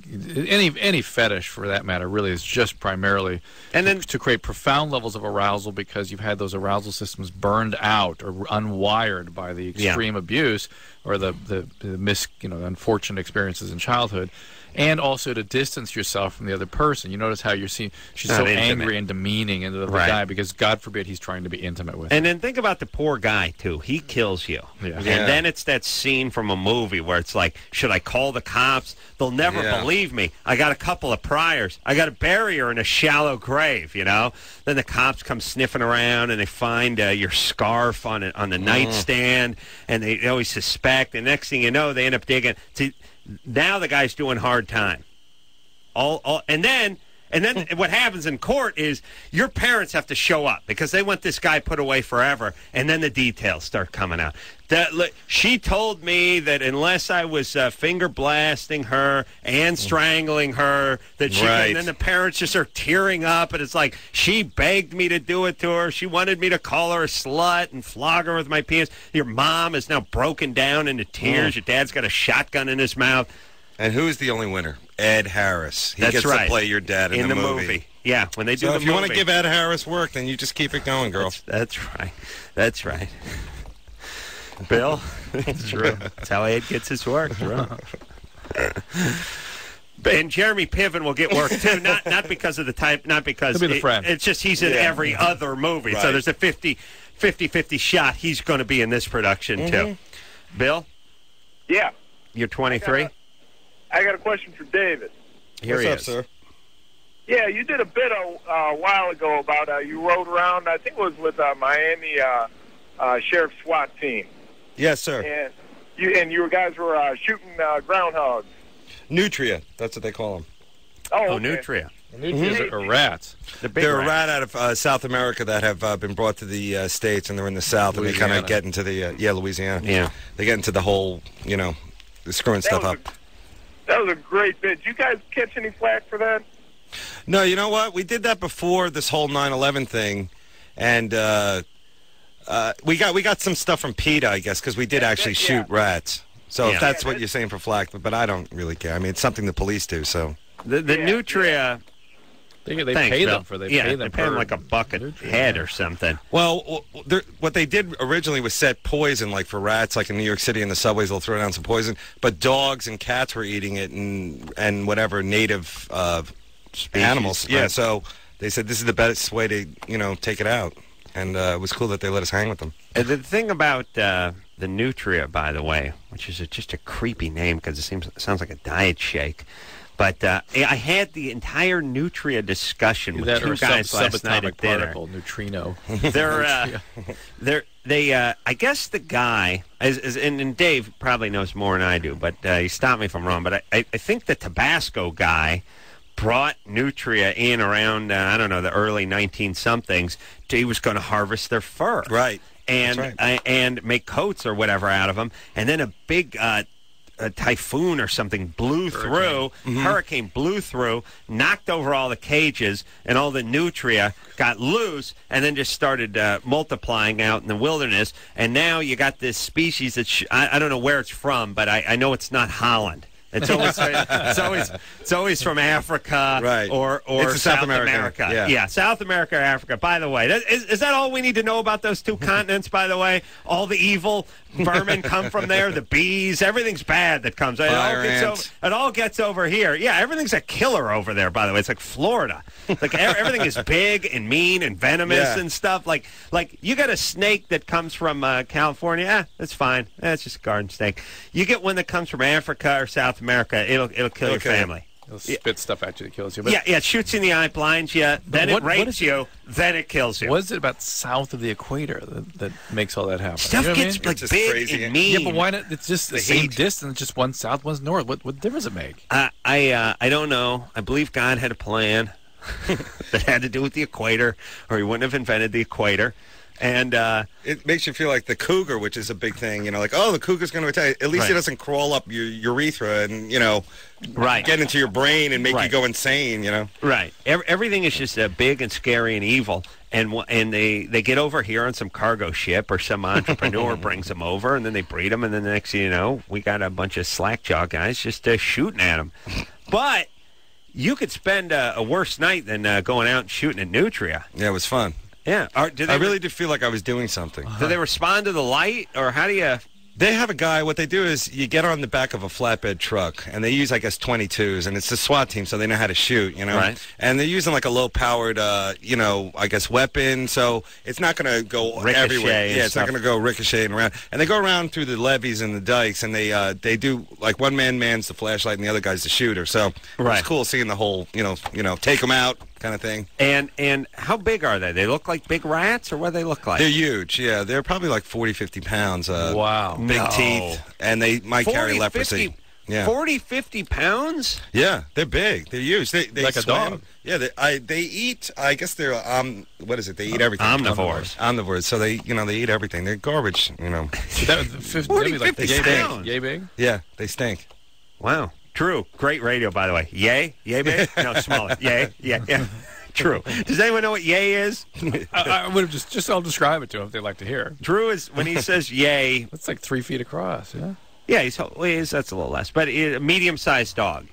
any any fetish for that matter really is just primarily and then to create profound levels of arousal because you've had those arousal systems burned out or unwired by the Yeah. extreme abuse or the the, the mis you know unfortunate experiences in childhood. And also to distance yourself from the other person. You notice how you're seeing she's Not so intimate. angry and demeaning into the Right. guy because God forbid he's trying to be intimate with. And then think about the poor guy too. He kills you. Yeah. And Yeah. then it's that scene from a movie where it's like, should I call the cops? They'll never Yeah. believe me. I got a couple of priors. I got a barrier her in a shallow grave. You know. Then the cops come sniffing around and they find uh, your scarf on it on the nightstand, and they always suspect. And next thing you know, they end up digging. See, now the guy's doing hard time. All, all, and then, and then what happens in court is your parents have to show up because they want this guy put away forever, and then the details start coming out. That look, she told me that unless I was uh, finger blasting her and strangling her, that she. Right. And then the parents just are tearing up, and it's like she begged me to do it to her. She wanted me to call her a slut and flog her with my penis. Your mom is now broken down into tears. Mm. Your dad's got a shotgun in his mouth. And who's the only winner? Ed Harris. He That's gets right. to play your dad in, In the, the movie. Yeah, when they do so the if you want to give Ed Harris work, then you just keep it going, girl. That's, that's right. That's right. Bill, it's true. That's how Ed gets his work. True. and Jeremy Piven will get work too, not not because of the type, not because He'll be the it- friend. it's just he's in Yeah. every other movie. So there's a 50 50 50 shot he's going to be in this production too. Mhm. Bill, Yeah, you're 23. I got a question for David. Here he is. Yeah, you did a bit a uh, while ago about uh, you rode around. I think it was with uh, Miami uh, uh, Sheriff SWAT team, Yes, sir. and you and you guys were uh, shooting uh, groundhogs. Nutria. That's what they call them. Oh, Oh, okay. Nutria. Nutrias are rats. The big They're a rat. rat out of uh, South America that have uh, been brought to the uh, states, and they're in the South, and they kind of get into the uh, yeah Louisiana. Yeah. They get into the whole you know, the screwing stuff was up. That was a great bit. Did you guys catch any flack for that? No, you know what? We did that before this whole 9/11 thing, and uh, uh, we got we got some stuff from PETA, I guess, because we did actually shoot rats. So Yeah. if that's what you're saying for flack, but, but I don't really care. I mean, it's something the police do. So The the Nutria. They, they Thanks, pay Bill. them for they yeah, pay them they pay them like a bucket head or something. Well, w- w- they're- what they did originally was set poison, like for rats, like in New York City in the subways, they'll throw down some poison. But dogs and cats were eating it, and and whatever native uh, animals. Yeah, so they said this is the best way to you know take it out, and uh, it was cool that they let us hang with them. And the thing about uh, the Nutria, by the way, which is a, just a creepy name because it seems sounds like a diet shake. But uh, I had the entire Nutria discussion with that two guys last night at dinner. particle, neutrino. They're uh, they're they uh, I guess the guy as, as and, and Dave probably knows more than I do, but uh, you stop me if I'm wrong. But I, I, I think the Tabasco guy brought Nutria in around uh, I don't know the early 19 somethings. He was going to harvest their fur, right? And right. uh, and make coats or whatever out of them, and then a big. A typhoon or something blew through, Mm-hmm. hurricane blew through, knocked over all the cages, and all the nutria got loose, and then just started uh, multiplying out in the wilderness. And now you got this species that sh- I, I don't know where it's from, but I, I know it's not Holland. It's always it's always it's always from Africa Right. or or a South America, yeah. South America or Africa. By the way, is, is that all we need to know about those two continents? By the way, all the evil vermin come from there. The bees, everything's bad that comes. It all, gets over, it all gets over here. Yeah, everything's a killer over there. By the way, it's like Florida. Like everything is big and mean and venomous Yeah. and stuff. Like like you got a snake that comes from uh, California. Eh, that's fine. Eh, it's just a garden snake. You get one that comes from Africa or South America. It'll it'll kill It'll your family. It'll spit stuff at you that kills you. But yeah, yeah, it shoots you in the eye, blinds you, then what- it rapes you, then it kills you. What is it about south of the equator that, that makes all that happen? Stuff You know what I gets mean? like big and mean. Yeah, but why not? It's just the, The same distance, just one south, one's north. What what difference does it make? I I, uh, I don't know. I believe God had a plan that had to do with the equator, or he wouldn't have invented the equator. And uh, it makes you feel like the cougar, which is a big thing. You know, like oh, the cougar's going to attack. At least Right. it doesn't crawl up your urethra and you know, Right. get into your brain and make you go insane. You know. Right. Ev- everything is just uh, big and scary and evil. And and they, they get over here on some cargo ship or some entrepreneur brings them over and then they breed them and then the next thing you know we got a bunch of slackjaw guys just uh, shooting at them. But you could spend uh, a worse night than uh, going out and shooting at Nutria. Yeah, it was fun. Yeah. Are, do they I really did feel like I was doing something. do they respond to the light or how do you? They have a guy. What they do is you get on the back of a flatbed truck, and they use, I guess, 22s, and it's the SWAT team, so they know how to shoot, you know. Right. And they're using like a low-powered, uh, you know, I guess, weapon, so it's not going to go Ricochet everywhere. Yeah, it's stuff. not going to go ricocheting around. And they go around through the levees and the dikes, and they uh, they do like one man mans the flashlight, and the other guy's the shooter. So Right. was cool seeing the whole, you know, you know, take them out kind of thing. And and how big are they? They look like big rats or what do they look like? They're huge. Yeah, they're probably like 40, 50 pounds. Uh, Wow. Big No. teeth, and they might 40, carry leprosy. 50, yeah. 40, 50 pounds? Yeah, they're big. They're huge. They, they Like a dog. Yeah, they, I, they eat. I guess they're um. What is it? They eat everything. Omnivores. Omnivores. So they, you know, they eat everything. They're garbage. You know. That, the fif- 40, that'd be like 50 yay pounds. big. Yay big. Yeah, they stink. Wow. True. Great radio, by the way. Yay? Yay big? No, smaller. Yay? Yeah. Yeah. True. Does anyone know what yay is? I, I would have just just I'll describe it to them if they'd like to hear. Drew is when he says yay. That's like three feet across. Yeah. Yeah, he's, well, he's that's a little less, but a medium-sized dog.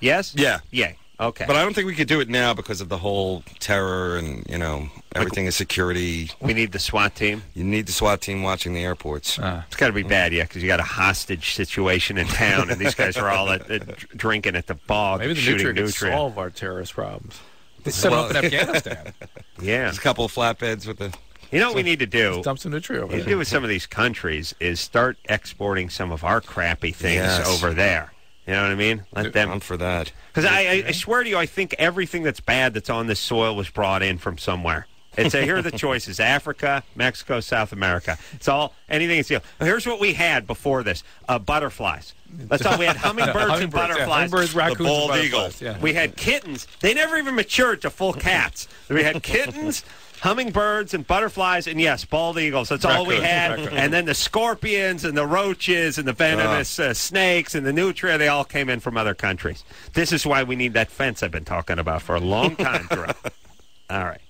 Yes. Yeah. Yay. Okay. But I don't think we could do it now because of the whole terror and you know everything is security. we need the SWAT team. You need the SWAT team watching the airports. Ah. It's got to be bad, yeah, because you got a hostage situation in town, and these guys are all at, at, dr- drinking at the bog, Maybe the shooting Nutria could nutria. solve our terrorist problems. They set them Well- up in Afghanistan. Yeah. There's a couple of flatbeds with the. You know what we need to do? Dump some Nutria over What we there. do with some of these countries is start exporting some of our crappy things Yes. over there. You know what I mean? Let them I'm for that. Because I, I, I swear to you, I think everything that's bad that's on this soil was brought in from somewhere. It's a, here are the choices: Africa, Mexico, South America. It's all anything. It's, you know, here's what we had before this: uh, butterflies. That's all we had: hummingbirds, and Hummingbirds, yeah. butterflies. Hummingbirds, raccoons, and bald butterflies, eagle. yeah. We had kittens. They never even matured to full cats. We had kittens. Hummingbirds and butterflies, and yes, bald eagles. That's all we had. raccoons. And then the scorpions and the roaches and the venomous uh, snakes and the nutria, they all came in from other countries. This is why we need that fence I've been talking about for a long time, Drew. all right.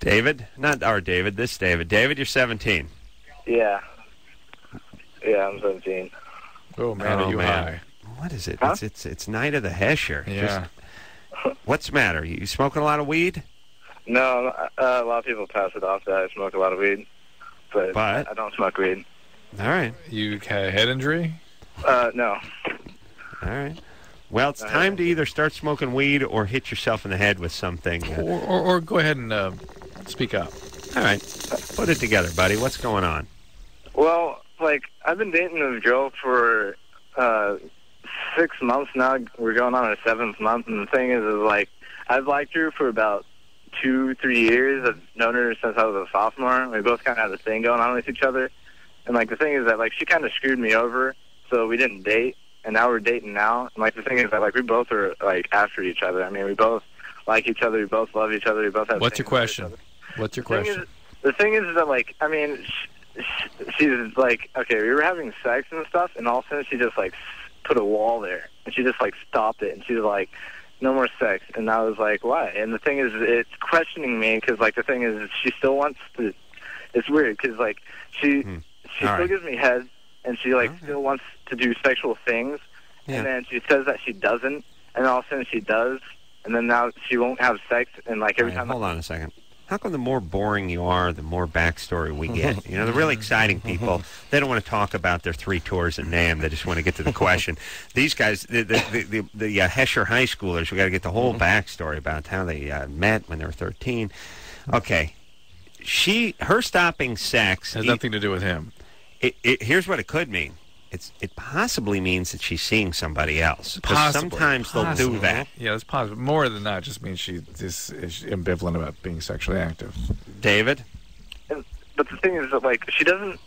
David? Not our David, this David. David, you're 17. Yeah. Yeah, I'm 17. Oh man, Oh, are you man. high? What is it? Huh? It's, it's it's night of the Hesher. Yeah. Just- what's the matter? You smoking a lot of weed? No, uh, a lot of people pass it off that I smoke a lot of weed, but, But? I don't smoke weed. All right. You had a head injury? Uh, no. All right. Well, it's time to either start smoking weed or hit yourself in the head with something. Uh, Or, or, or go ahead and uh, speak up. all right. Put it together, buddy. What's going on? Well, like I've been dating this girl for uh six months now. We're going on our seventh month, and the thing is, is like I've liked her for about two, three years. I've known her since I was a sophomore. We both kind of have this thing going on with each other, and like the thing is that like she kind of screwed me over, so we didn't date, and now we're dating now. And like the thing is that like we both are like after each other. I mean, we both like each other. We both love each other. We both have. What's your things for each question? What's your The thing question? is- the thing is that like I mean, sh- sh- she's like okay, we were having sex and stuff, and all of a sudden she just like put a wall there, and she just like stopped it, and she was like, no more sex, and I was like, why? And the thing is, it's questioning me because like the thing is, she still wants to. It's weird because like she hmm. she All still right. gives me head, and she like still wants to do sexual things, Yeah. and then she says that she doesn't, and all of a sudden she does. And then now she won't have sex, and like every right, time hold on a second. How come the more boring you are, the more backstory we get? You know, the really exciting people, they don't want to talk about their three tours in NAM. They just want to get to the question. These guys, the the the, the, the uh, Hesher high schoolers, we got to get the whole backstory about how they uh, met when they were 13. Okay. She, her stopping sex has nothing to do with him. It, it, here's what it could mean. It's it possibly means that she's seeing somebody else. 'Cause Possibly. sometimes they'll do Possibly. that. Yeah, that's possible. More than that, just means she is, is ambivalent about being sexually active. David, but the thing is that like she doesn't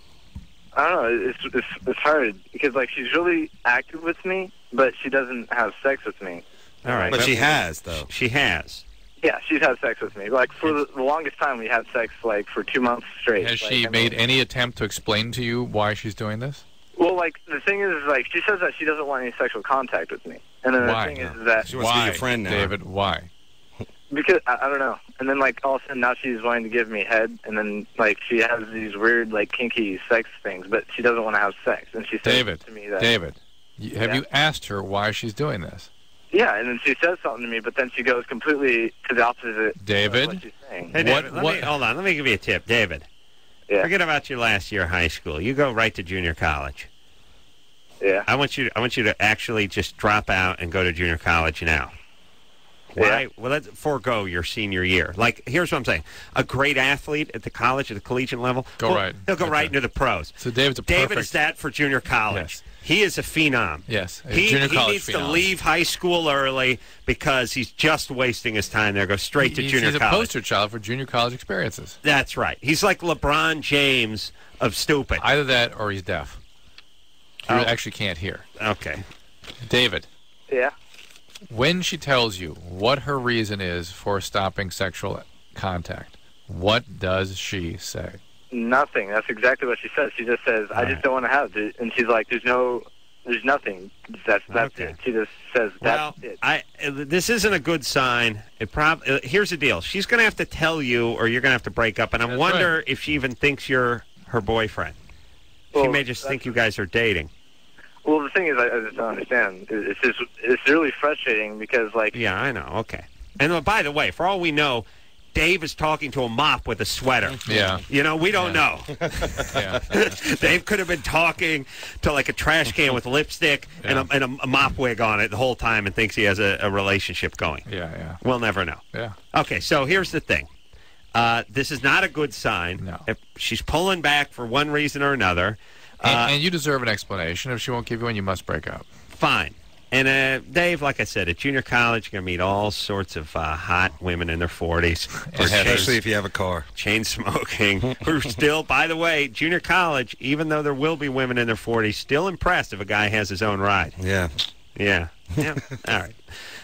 I don't know, it's it's it's hard because like she's really active with me, but she doesn't have sex with me. all right, But she has though. She has. Yeah, she's had sex with me. Like for the, the longest time, we had sex like for two months straight. Has Like, she made any attempt to explain to you why she's doing this? Well, like the thing is, like she says that she doesn't want any sexual contact with me, and then Why? the thing is that She wants to be why, your friend now. David? Why? because I, I don't know. And then like all of a sudden now she's wanting to give me head, and then like she has these weird like kinky sex things, but she doesn't want to have sex, and she says David, to me that David, y- have Yeah. you asked her why she's doing this? yeah, and then she says something to me, but then she goes completely to the opposite. David? of what she's saying. Hey, David, let me hold on. Let me give you a tip, David. Yeah. Forget about your last year of high school. You go right to junior college. Yeah. I want you. I want you to actually just drop out and go to junior college now. Why? Well, let's forego your senior year. Like, here's what I'm saying: a great athlete at the college, at the collegiate level, Go well, right. He'll go right into the pros. So David's a David perfect. is that for junior college. He is a phenom. Yes, a He, junior he college needs to leave high school early because he's just wasting his time there. Go straight to he's, junior he's a college. poster child for junior college experiences. That's right. He's like LeBron James of stupid. Either that or he's deaf. He Oh. actually can't hear. Okay. David, Yeah. when she tells you what her reason is for stopping sexual contact, what does she say? Nothing. That's exactly what she says. She just says, "I just don't want to have it," and she's like, "There's no, there's nothing. That's that's Okay. it." She just says, Well, "That's it." I uh, this isn't a good sign. It prob- uh, here's the deal. She's going to have to tell you, or you're going to have to break up. And I wonder if she even thinks you're her boyfriend. she may just think you guys are dating. Well, the thing is, I, I just don't understand. It's just, it's really frustrating because, like, Yeah, I know. Okay. And uh, by the way, for all we know, Dave is talking to a mop with a sweater. Yeah. You know, we don't know. yeah. Dave could have been talking to like a trash can with lipstick and, a, and a, mop wig on it the whole time and thinks he has a, a relationship going. Yeah, yeah. We'll never know. Yeah. Okay, so here's the thing. Uh, this is not a good sign. No. If she's pulling back for one reason or another, And, uh, and you deserve an explanation. If she won't give you one, you must break up. fine. And uh, Dave, like I said, at junior college, you're going to meet all sorts of uh, hot women in their 40s. Especially if you have a car. Chain smoking. Who still, by the way, junior college, even though there will be women in their 40s, still impressed if a guy has his own ride. Yeah. Yeah. Yeah. all right.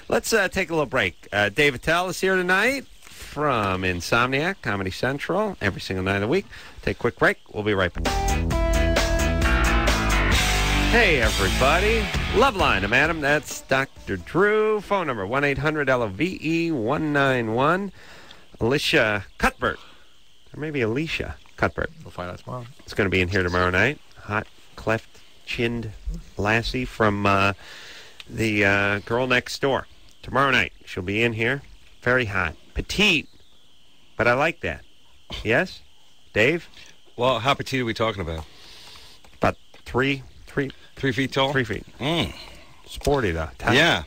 Let's uh, take a little break. Uh, Dave Attell is here tonight from Insomniac, Comedy Central, every single night of the week. Take a quick break. We'll be right back. Hey, everybody. Loveline, I'm Adam. That's Dr. Drew. Phone number 1 800 LOVE 191. Alicia Cuthbert. Or maybe Alicia Cuthbert. We'll find out tomorrow. It's going to be in here tomorrow night. Hot, cleft chinned lassie from uh, the uh, girl next door. Tomorrow night. She'll be in here. Very hot. Petite. But I like that. Yes? Dave? Well, how petite are we talking about? About three, three, three feet tall. Three feet. Mm. Sporty though. Tight. Yeah,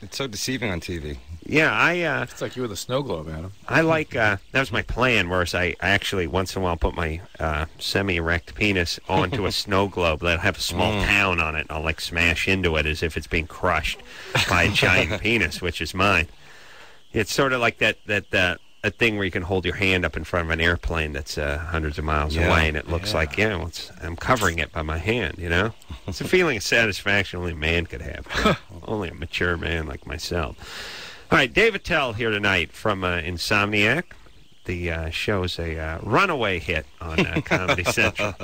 it's so deceiving on TV. Yeah, I. Uh, It's like you with a snow globe, Adam. I like uh, that was my plan. Whereas I, I actually once in a while put my uh, semi-erect penis onto a snow globe that'll have a small Mm. town on it. I'll like smash into it as if it's being crushed by a giant penis, which is mine. It's sort of like that that uh, a thing where you can hold your hand up in front of an airplane that's uh, hundreds of miles Yeah. away, and it looks like yeah, well, it's, I'm covering it by my hand. You know, it's a feeling of satisfaction only a man could have. only a mature man like myself. All right, Dave Attell here tonight from uh, Insomniac. The uh, show is a uh, runaway hit on uh, Comedy Central.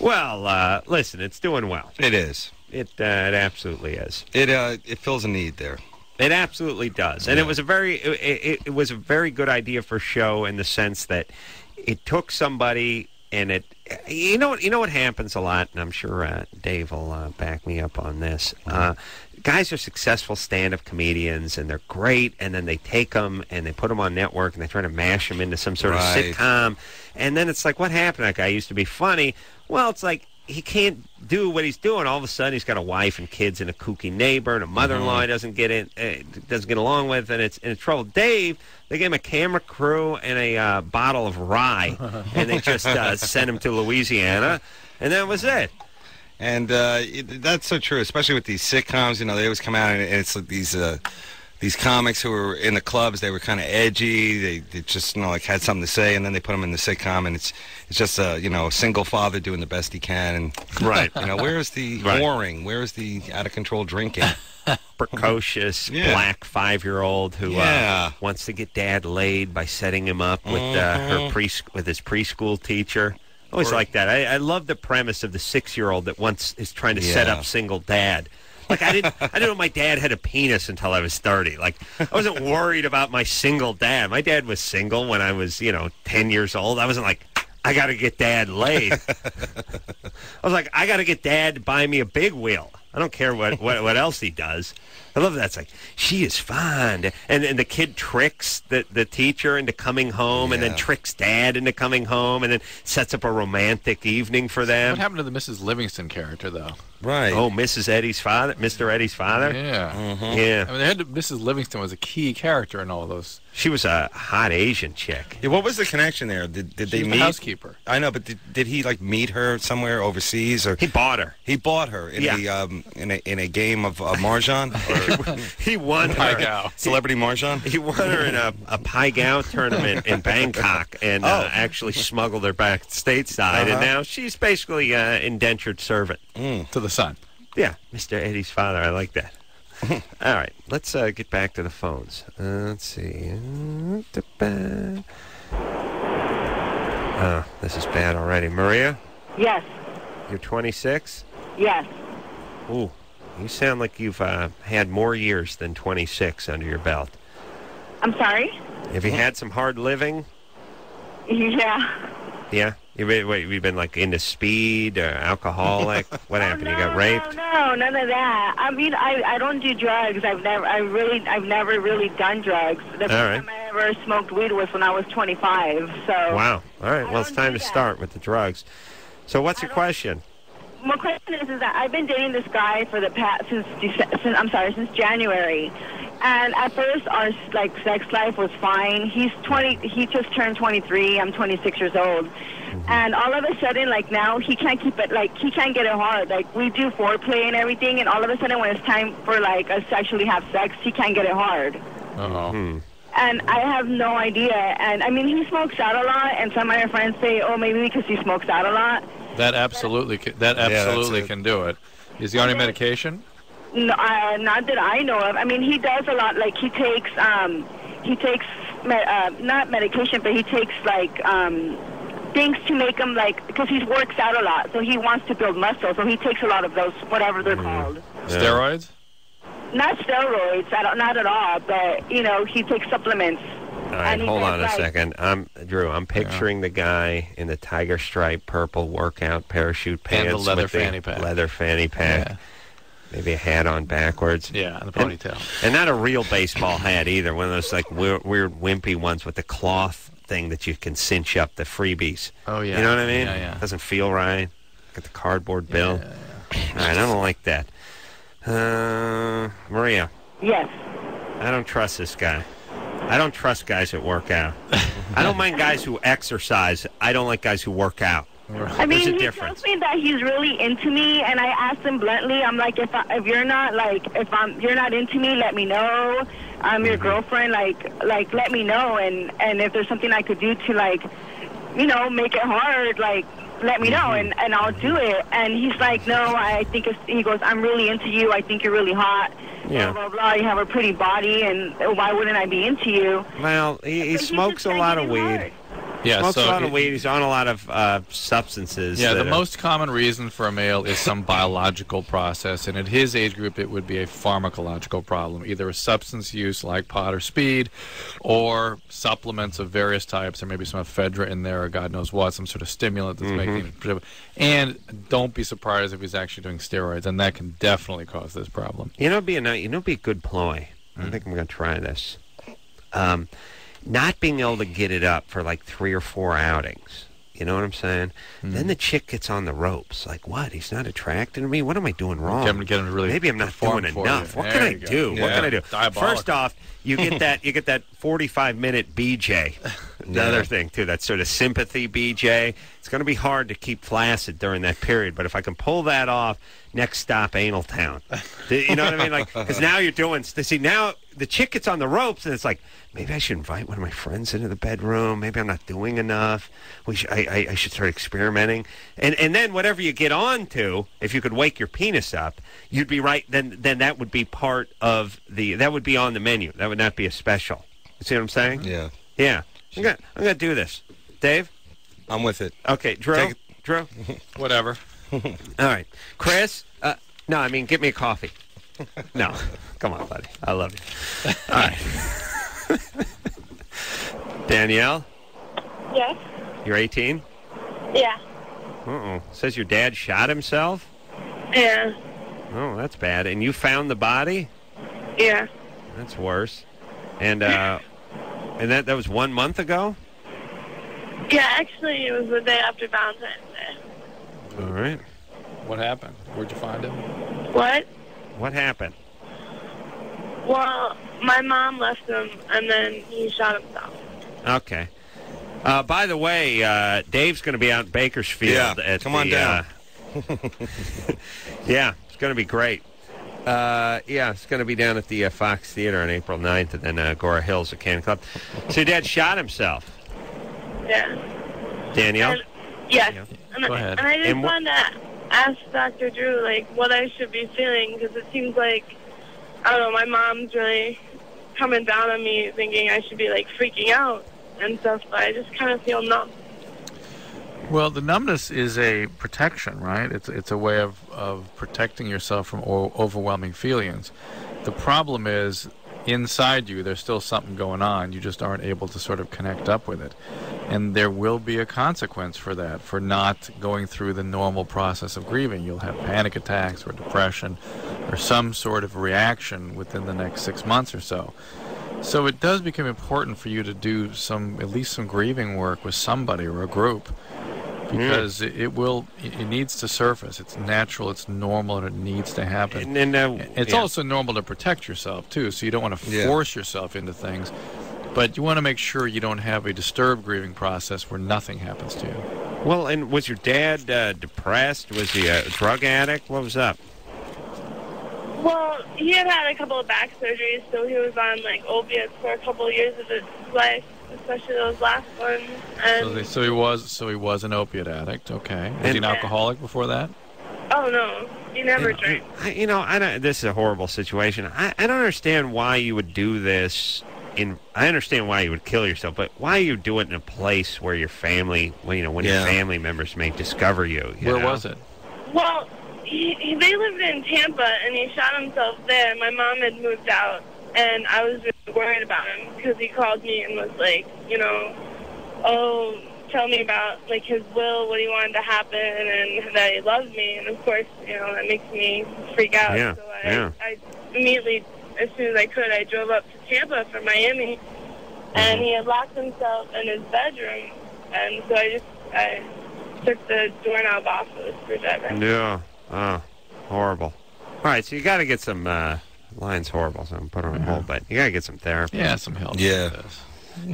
Well, uh, listen, it's doing well. It is. It uh, it absolutely is. It uh, it fills a need there. It absolutely does, and it was a very it, it, was a very good idea for show in the sense that it took somebody and it you know what you know what happens a lot, and I'm sure uh, Dave will uh, back me up on this. Uh, guys are successful stand-up comedians, and they're great, and then they take them and they put them on network, and they try to mash them into some sort Right. of sitcom, and then it's like, what happened? That guy used to be funny. Well, it's like he can't do what he's doing. All of a sudden, he's got a wife and kids and a kooky neighbor and a mother-in-law he doesn't get in, uh, doesn't get along with, and it's in trouble. Dave, they gave him a camera crew and a uh, bottle of rye, and they just uh, sent him to Louisiana, and that was it. And uh, it, that's so true, especially with these sitcoms. You know, they always come out and it's like these uh, these comics who were in the clubs. They were kind of edgy. They, they just you know like had something to say, and then they put them in the sitcom, and it's it's just a you know a single father doing the best he can. And Right. you know where's the Right. whoring? Where's the out of control drinking? Precocious Yeah. black five-year-old who Yeah. uh, wants to get dad laid by setting him up with uh, her Mhm. pre with his preschool teacher. Always Or- like that. I, I love the premise of the six-year-old that wants is trying to set up single dad. Like I didn't, I didn't know my dad had a penis until I was thirty. Like I wasn't worried about my single dad. My dad was single when I was, you know, ten years old. I wasn't like, I got to get dad laid. I was like, I got to get dad to buy me a big wheel. I don't care what, what, what else he does. I love that. It's like, she is fine. And, and the kid tricks the, the teacher into coming home and then tricks dad into coming home and then sets up a romantic evening for them. What happened to the Mrs. Livingston character, though? Right. Oh, Mrs. Eddie's father, Mr. Eddie's father. Yeah. Yeah. I mean, they had to, Mrs. Livingston was a key character in all of those. She was a hot Asian chick. Yeah, what was the connection there? Did did She they was the meet? housekeeper. I know, but did, did he like meet her somewhere overseas or He bought her. he bought her in Yeah. a um, in a in a game of uh, mahjong or He won her. Pai Gow. celebrity mahjong? He won her in a, a Pai Gow tournament in Bangkok and uh, Oh. actually smuggled her back stateside. And Uh-huh. now she's basically uh, indentured servant. To the son. Yeah, Mr. Eddie's father. I like that. All right, let's uh, get back to the phones. Uh, let's see. Oh, this is bad already. Maria, Yes. you're 26? Yes. Ooh, you sound like you've uh, had more years than 26 under your belt. I'm sorry? Have you had some hard living? Yeah. Yeah? You been, wait, you've been like into speed or alcoholic? What happened? you got raped? No, no, none of that. I mean, I I don't do drugs. I've never, I really, I've never really done drugs. The first right. time I ever smoked weed was when I was 25. So. Wow. All right. Well, it's time to start with the drugs. So, what's your question? My question is, is that I've been dating this guy for the past since, Dece- since I'm sorry, since January, and at first our like sex life was fine. He's 20. He just turned 23. I'm 26 years old, and all of a sudden, like now, he can't keep it. Like he can't get it hard. Like we do foreplay and everything, and all of a sudden, when it's time for like us to actually have sex, he can't get it hard. Oh. Hmm. And I have no idea. And I mean, he smokes out a lot, and some of my friends say, "Oh, maybe because he smokes out a lot." That absolutely, ca- that absolutely it. can do it. Is he on any medication? No, uh, not that I know of. I mean, he does a lot. Like he takes, um, he takes me- uh, not medication, but he takes like um, things to make him like because he works out a lot, so he wants to build muscle. So he takes a lot of those, whatever they're called. Steroids? Not steroids, I don't, not at all. But you know, he takes supplements. All right, And hold says, on a like- second. I'm Drew. I'm picturing the guy in the tiger stripe purple workout parachute And pants the leather with fanny pack. leather fanny pack. Yeah. Maybe a hat on backwards. Yeah, and the ponytail. And not a real baseball hat either. One of those like weird, weird wimpy ones with the cloth thing that you can cinch up the freebies. Oh, yeah. You know what I mean? Yeah, yeah. Doesn't feel right. Got the cardboard bill. Yeah, yeah, All right, I don't like that. Uh, Maria, Yes. I don't trust this guy. I don't trust guys that work out. I don't mind guys who exercise. I don't like guys who work out. I mean, There's a he difference. tells me that he's really into me, and I asked him bluntly. I'm like, if I, if you're not like, if I'm you're not into me, let me know. I'm your mm-hmm. girlfriend. Like, like let me know, and and if there's something I could do to like, you know, make it hard, like let me know, mm-hmm. and and I'll do it. And he's like, no, I think it's. He goes, I'm really into you. I think you're really hot. Yeah. Blah blah blah. You have a pretty body, and why wouldn't I be into you? Well, he, he smokes a lot of weed. Yeah, smokes so a lot of it- weed. He's on a lot of uh, substances. Yeah, the are- most common reason for a male is some biological process, and at his age group, it would be a pharmacological problem, either a substance use like pot or speed, or supplements of various types. There may be some ephedra in there, or God knows what, some sort of stimulant that's making it. And don't be surprised if he's actually doing steroids, and that can definitely cause this problem. You know, be a you know, be a good ploy. Hmm. I think I'm going to try this. Um, not being able to get it up for like three or four outings. You know what I'm saying? Hmm. Then the chick gets on the ropes. Like, what? He's not attracted to me. What am I doing wrong? Get him- get him really Maybe I'm not doing enough. you. What can I do? What can I do? First off, you get that you get that 45 minute BJ another Yeah. thing too. That sort of sympathy, BJ. It's going to be hard to keep flaccid during that period, but if I can pull that off, next stop, Anal Town. you know what I mean? Like, because now you're doing. See, now the chick gets on the ropes, and it's like maybe I should invite one of my friends into the bedroom. Maybe I'm not doing enough. We sh- I, I, I should start experimenting. And and then whatever you get on to, if you could wake your penis up, you'd be right. Then then that would be part of the. That would be on the menu. That would not be a special. You see what I'm saying? Yeah. Yeah. I'm gonna I'm gonna do this. Dave. I'm with it. Okay, Drew. Take Drew. Whatever. All right, Chris. Uh, no, I mean, get me a coffee. No, come on, buddy. I love you. All right. Danielle, Yes. you're 18. Yeah. Uh oh. Says your dad shot himself. Yeah. Oh, that's bad. And you found the body. Yeah. That's worse. And uh, and that that was one month ago. Yeah, actually, it was the day after Valentine's Day. All right. What happened? Where'd you find him? What? What happened? Well, my mom left him, and then he shot himself. Okay. Uh, by the way, uh, Dave's going to be out in Bakersfield. Yeah, at come on the, down. uh, yeah, it's going to be great. Uh, yeah, it's going to be down at the uh, Fox Theater on April 9th, and then uh, Agoura Hills at Canyon Club. So your dad shot himself, Yeah. Danielle? And, yes. Yeah. And, Go ahead. and I just And wh- wanted to ask Dr. Drew, like, what I should be feeling, because it seems like, I don't know, my mom's really coming down on me, thinking I should be, like, freaking out and stuff, but I just kind of feel numb. Well, the numbness is a protection, right? It's it's a way of, of protecting yourself from overwhelming feelings. The problem is inside you there's still something going on. You just aren't able to sort of connect up with it. And there will be a consequence for that, for not going through the normal process of grieving. You'll have panic attacks or depression or some sort of reaction within the next 6 months or so. So it does become important for you to do some at least some grieving work with somebody or a group because it, it will it needs to surface. It's natural, it's normal, and it needs to happen. And, and uh, it's yeah. also normal to protect yourself too, so you don't want to Yeah. force yourself into things. But you want to make sure you don't have a disturbed grieving process where nothing happens to you. Well, and was your dad uh, depressed? Was he a drug addict? What was up? Well, he had had a couple of back surgeries, so he was on, like, opiates for a couple of years of his life, especially those last ones. And, So, they, so he was so he was an opiate addict. Okay, was he an alcoholic before that? oh, no, he never drank. I, you know, I don't, this is a horrible situation. I, I don't understand why you would do this. In I understand why you would kill yourself, but why you do it in a place where your family, well, you know, when Yeah. your family members may discover you. you Where know? was it? Well, he, he, they lived in Tampa, and he shot himself there. My mom had moved out, and I was really worried about him because he called me and was like, you know, oh, tell me about like his will, what he wanted to happen, and that he loved me. And of course, you know, that makes me freak out. Yeah, So I, yeah. I immediately, as soon as I could, I drove up to Tampa from Miami, and he had locked himself in his bedroom, and so I just I took the doorknob off with a screwdriver. Yeah. Oh, horrible. All right, so you got to get some. Uh, line's horrible, so I'm put on hold. But you got to get some therapy. Yeah, some help. Yeah.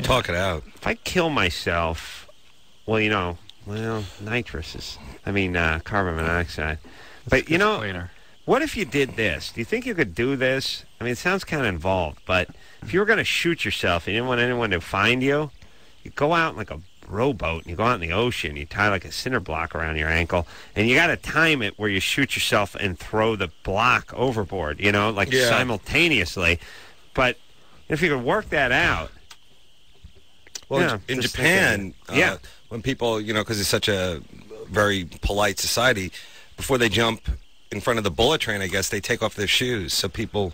Talk it out. If I kill myself, well, you know, well, nitrous is. I mean, uh, carbon monoxide. But you know, cleaner. What if you did this? Do you think you could do this? I mean, it sounds kind of involved, but if you were going to shoot yourself and you didn't want anyone to find you, you go out in like a rowboat and you go out in the ocean. You tie like a cinder block around your ankle, and you got to time it where you shoot yourself and throw the block overboard. You know, like Yeah. simultaneously. But if you could work that out. Well, Yeah, in Japan, thinking. Yeah. uh, when people, you know, because it's such a very polite society, before they jump in front of the bullet train, I guess they take off their shoes. So people,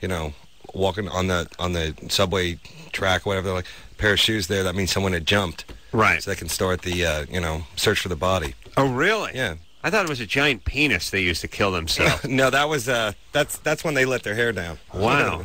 you know, walking on the on the subway track, whatever, they're like pair of shoes there. That means someone had jumped. Right. So they can start the, uh, you know, search for the body. Oh, really? Yeah. I thought it was a giant penis they used to kill themselves. no, that was uh, that's that's when they let their hair down. Wow.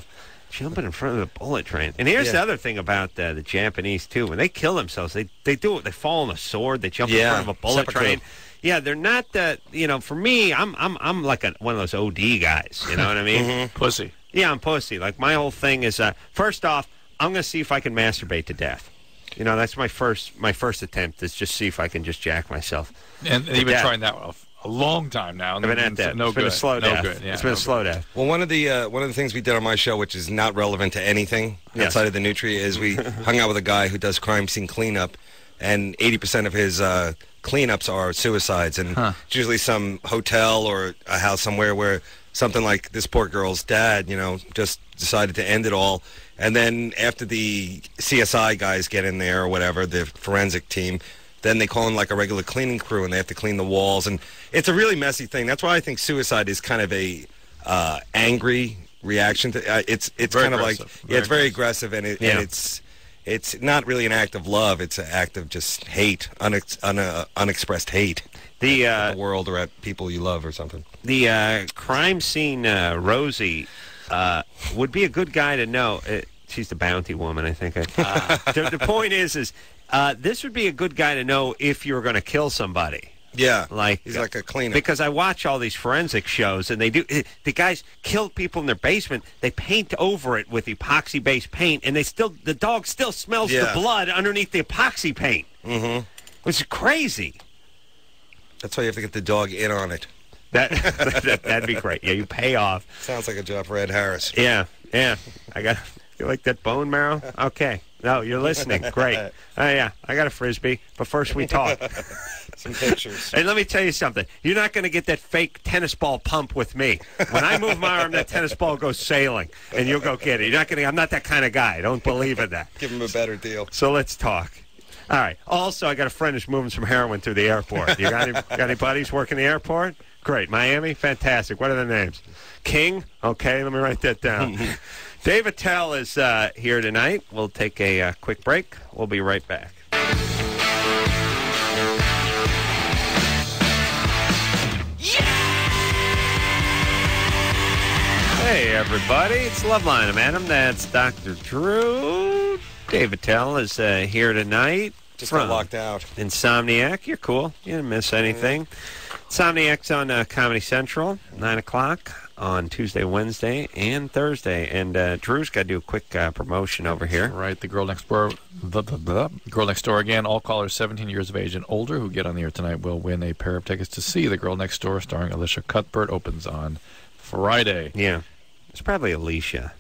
Jumping in front of the bullet train. And here's Yeah. the other thing about uh, the Japanese, too. When they kill themselves, they, they do it. They fall on a sword. They jump in front of a bullet Seppuku. train. Yeah, they're not, uh, you know, for me, I'm I'm I'm like a, one of those OD guys. You know what I mean? Mm-hmm. Pussy. Yeah, I'm pussy. Like, my whole thing is, uh, first off, I'm going to see if I can masturbate to death. You know, that's my first my first attempt is just see if I can just jack myself. And, and been death. trying that a, a long time now. I've been at that. No it's good. been a slow no death. good. Yeah, it's been no a slow death. Well, one of the uh, one of the things we did on my show, which is not relevant to anything Yes. outside of the Nutri, is we hung out with a guy who does crime scene cleanup, and eighty percent of his uh, cleanups are suicides, and it's usually some hotel or a house somewhere where something like this poor girl's dad, you know, just decided to end it all, and then after the CSI guys get in there or whatever, the forensic team. Then they call in like a regular cleaning crew, and they have to clean the walls, and it's a really messy thing. That's why I think suicide is kind of a uh, angry reaction to. Uh, it's it's Very kind of like aggressive. yeah, it's very aggressive, and it, Yeah. and it's it's not really an act of love. It's an act of just hate, unex, un, uh, unexpressed hate. The uh, the world or at people you love or something. The uh, crime scene uh, Rosie uh, would be a good guy to know. Uh, she's the bounty woman, I think. Uh, the, the point is, is uh, this would be a good guy to know if you were going to kill somebody. Yeah, like he's like a cleaner. Because I watch all these forensic shows, and they do. eh, The guys kill people in their basement. They paint over it with epoxy-based paint, and they still the dog still smells Yeah. the blood underneath the epoxy paint. Mm-hmm. Which is crazy. That's why you have to get the dog in on it. That, that that'd be great. Yeah, you pay off. Sounds like a job for Ed Harris. Yeah, yeah. I got. You like that bone marrow? Okay. No, you're listening. Great. Oh yeah, I got a frisbee, but first we talk. Some pictures. And let me tell you something. You're not going to get that fake tennis ball pump with me. When I move my arm, that tennis ball goes sailing, and you'll go get it. You're not going. I'm not that kind of guy. I Don't believe in that. Give him a better deal. So let's talk. All right. Also, I got a friend who's moving some heroin through the airport. You got any, got any buddies working the airport? Great. Miami? Fantastic. What are their names? King? Okay, let me write that down. Dave Attell is uh, here tonight. We'll take a uh, quick break. We'll be right back. Yeah! Hey, everybody. It's Loveline. I'm Adam. That's Dr. Drew. Dave Attell is uh, here tonight. Just got locked out. Insomniac. You're cool. You didn't miss anything. Insomniac's on uh, Comedy Central, 9 o'clock on Tuesday, Wednesday, and Thursday. And uh, Drew's got to do a quick uh, promotion over here. Right, the girl next door, the, the, the girl next door again. All callers 17 years of age and older who get on the air tonight will win a pair of tickets to see the girl next door, starring Alicia Cuthbert. Opens on Friday. Yeah, it's probably Alicia.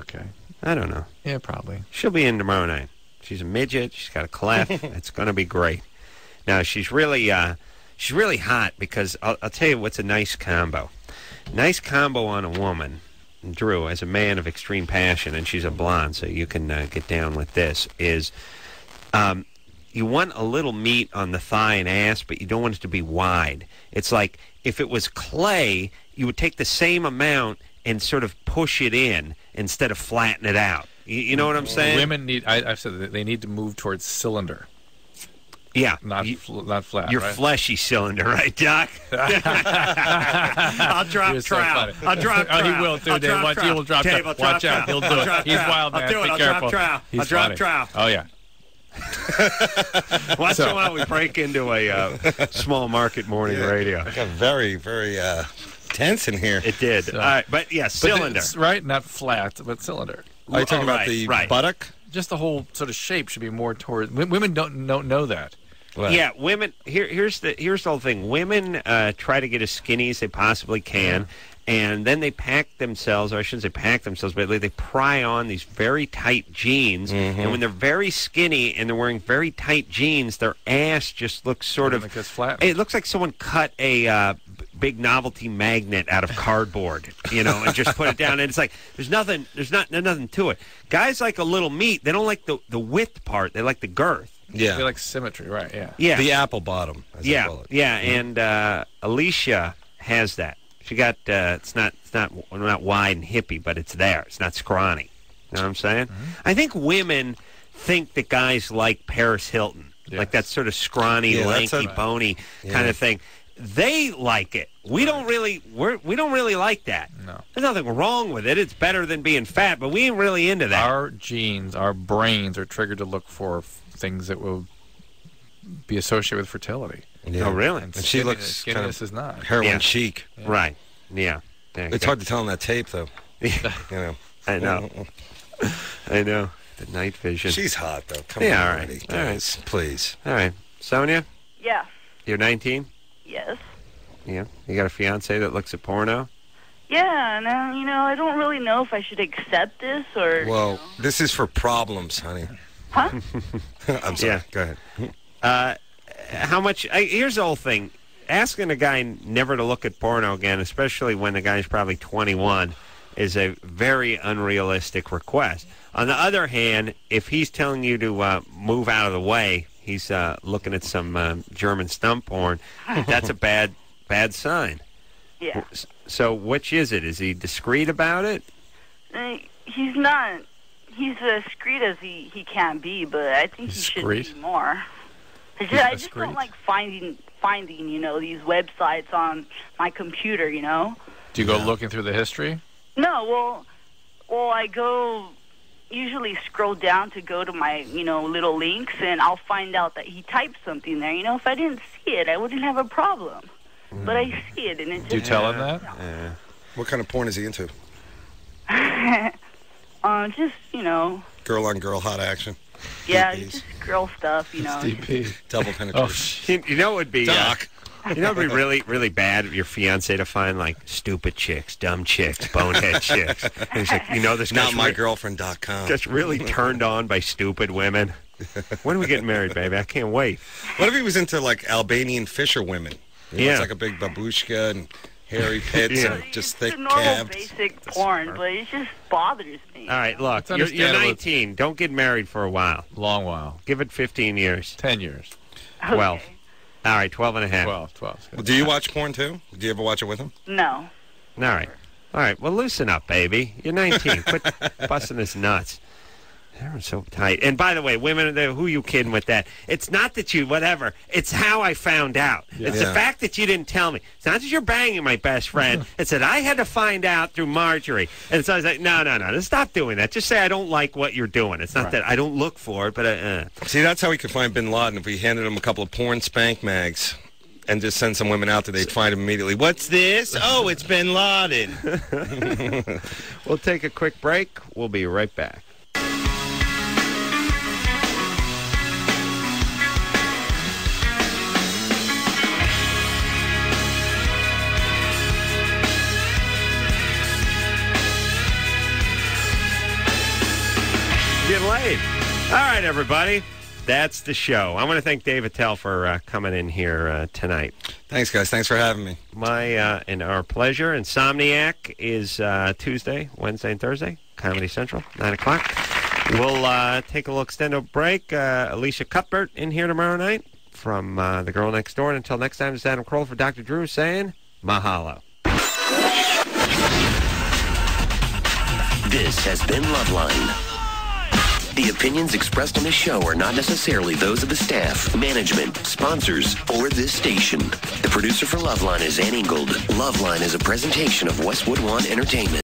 Okay. I don't know. Yeah, probably. She'll be in tomorrow night. She's a midget. She's got a clef. it's going to be great. Now she's really, uh, she's really hot because I'll, I'll tell you what's a nice combo. Nice combo on a woman. Drew, as a man of extreme passion, and she's a blonde, so you can uh, get down with this. Is um, you want a little meat on the thigh and ass, but you don't want it to be wide. It's like if it was clay, you would take the same amount and sort of push it in instead of flatten it out. You, you know what I'm saying? Women need. I, I've said that they need to move towards cylinder. Yeah, not fl- not flat. Your right? fleshy cylinder, right, Doc? I'll drop You're trout. funny. I'll drop Oh, trout. he will too, I'll Dave. Watch, he will drop Dave, trout. I'll Watch out. He'll do I'll it. He's trout. wild, I'll do it. Be I'll drop trout. He's I'll drop trout. Oh yeah. Once So- in a while, we break into a uh, small market morning radio. It got very, very uh, tense in here. It did. All right, but yeah, cylinder. it's- right? Not flat, but cylinder. Are you talking Oh, about right, the right. buttock? Just the whole sort of shape should be more towards. Women don't don't know that. Yeah, women. Here, here's the here's the whole thing. Women uh, try to get as skinny as they possibly can, and then they pack themselves, or I shouldn't say pack themselves, but they, they pry on these very tight jeans. And when they're very skinny and they're wearing very tight jeans, their ass just looks sort of Like flat. It looks like someone cut a uh, big novelty magnet out of cardboard, you know, and just put it down. And it's like there's nothing, there's not nothing to it. Guys like a little meat. They don't like the the width part. They like the girth. Yeah. They like symmetry, right? Yeah. Yeah. The apple bottom. As they Yeah, call it. yeah, and uh, Alicia has that. She got uh, it's not it's not not wide and hippie, but it's there. It's not scrawny. You know what I'm saying? Mm-hmm. I think women think that guys like Paris Hilton, like that sort of scrawny, Yeah, lanky, a- bony Yeah. kind of thing. They like it. We don't really we're, we don't really like that. No. There's nothing wrong with it. It's better than being fat, but we ain't really into that. Our genes, our brains are triggered to look for f- things that will be associated with fertility. Yeah. Oh, really? And she looks kind of is not. heroin Yeah. chic. Right. Yeah. There It's go. hard to tell on that tape, though. you know. I know. I know. The night vision. She's hot though. Come yeah, on, all right. already, All right. guys, please. All right. Sonia, Yeah. you're 19. Yes. Yeah. You got a fiance that looks at porno. Yeah. Now uh, you know I don't really know if I should accept this or. Well, this is for problems, honey. Huh? I'm sorry. Yeah. Go ahead. Uh, how much? I, here's the whole thing: asking a guy never to look at porno again, especially when the guy's probably 21, is a very unrealistic request. On the other hand, if he's telling you to uh, move out of the way, he's uh, looking at some uh, German stump porn. That's a bad, bad sign. Yeah. So, which is it? Is he discreet about it? Uh, he's not. He's as discreet as he he can be, but I think he should Discreet? be more. I just, I just don't like finding finding you know these websites on my computer. You know. Do you go looking through the history? No, well, well, I go usually scroll down to go to my you know little links, and I'll find out that he typed something there. You know, if I didn't see it, I wouldn't have a problem. But I see it, and it just Do you tell him that? Yeah. What kind of porn is he into? uh, just you know, Girl on girl hot action. yeah, just girl stuff. You know. Double penetration. You, you know, it would be uh, Doc. you know, it'd be really, really bad for your fiance to find like stupid chicks, dumb chicks, bonehead chicks. And he's like, you know, this Not guy's my re- girlfriend.com. gets really turned on by stupid women. When are we getting married, baby? I can't wait. What if he was into like Albanian fisher women? You know, Yeah. It's like a big babushka and hairy pits Yeah. and just thick It's normal calves. basic porn, but it just bothers me. All right, look, you're, you're 19. Don't get married for a while. Long while. Give it 15 years. 10 years. 12. All right, 12 and a half. 12, 12. Well, do you watch porn too? Do you ever watch it with him? No. All right. All right. Well, loosen up, baby. You're 19. Quit busting his nuts. They're so tight. And by the way, women, they- who you kidding with that? It's not that you, whatever. It's how I found out. It's the fact that you didn't tell me. It's not that you're banging my best friend. it's that I had to find out through Marjorie. And so I was like, no, no, no. Just stop doing that. Just say I don't like what you're doing. It's not Right. that I don't look for it, but uh, uh. See, that's how we could find Bin Laden. If we handed him a couple of porn spank mags and just send some women out there, they'd find him immediately. What's this? Oh, it's Bin Laden. we'll take a quick break. We'll be right back. Getting late. All right, everybody. That's the show. I want to thank Dave Attell for uh, coming in here uh, tonight. Thanks, guys. Thanks for having me. My uh, and our pleasure. Insomniac is uh, Tuesday, Wednesday, and Thursday. Comedy Central, nine o'clock. We'll uh, take a little extended break. Uh, Elisha Cuthbert in here tomorrow night from uh, the Girl Next Door. And until next time, it's Adam Carolla for Dr. Drew saying mahalo. This has been Loveline. The opinions expressed on this show are not necessarily those of the staff, management, sponsors, or this station. The producer for Loveline is Ann Ingold. Loveline is a presentation of Westwood One Entertainment.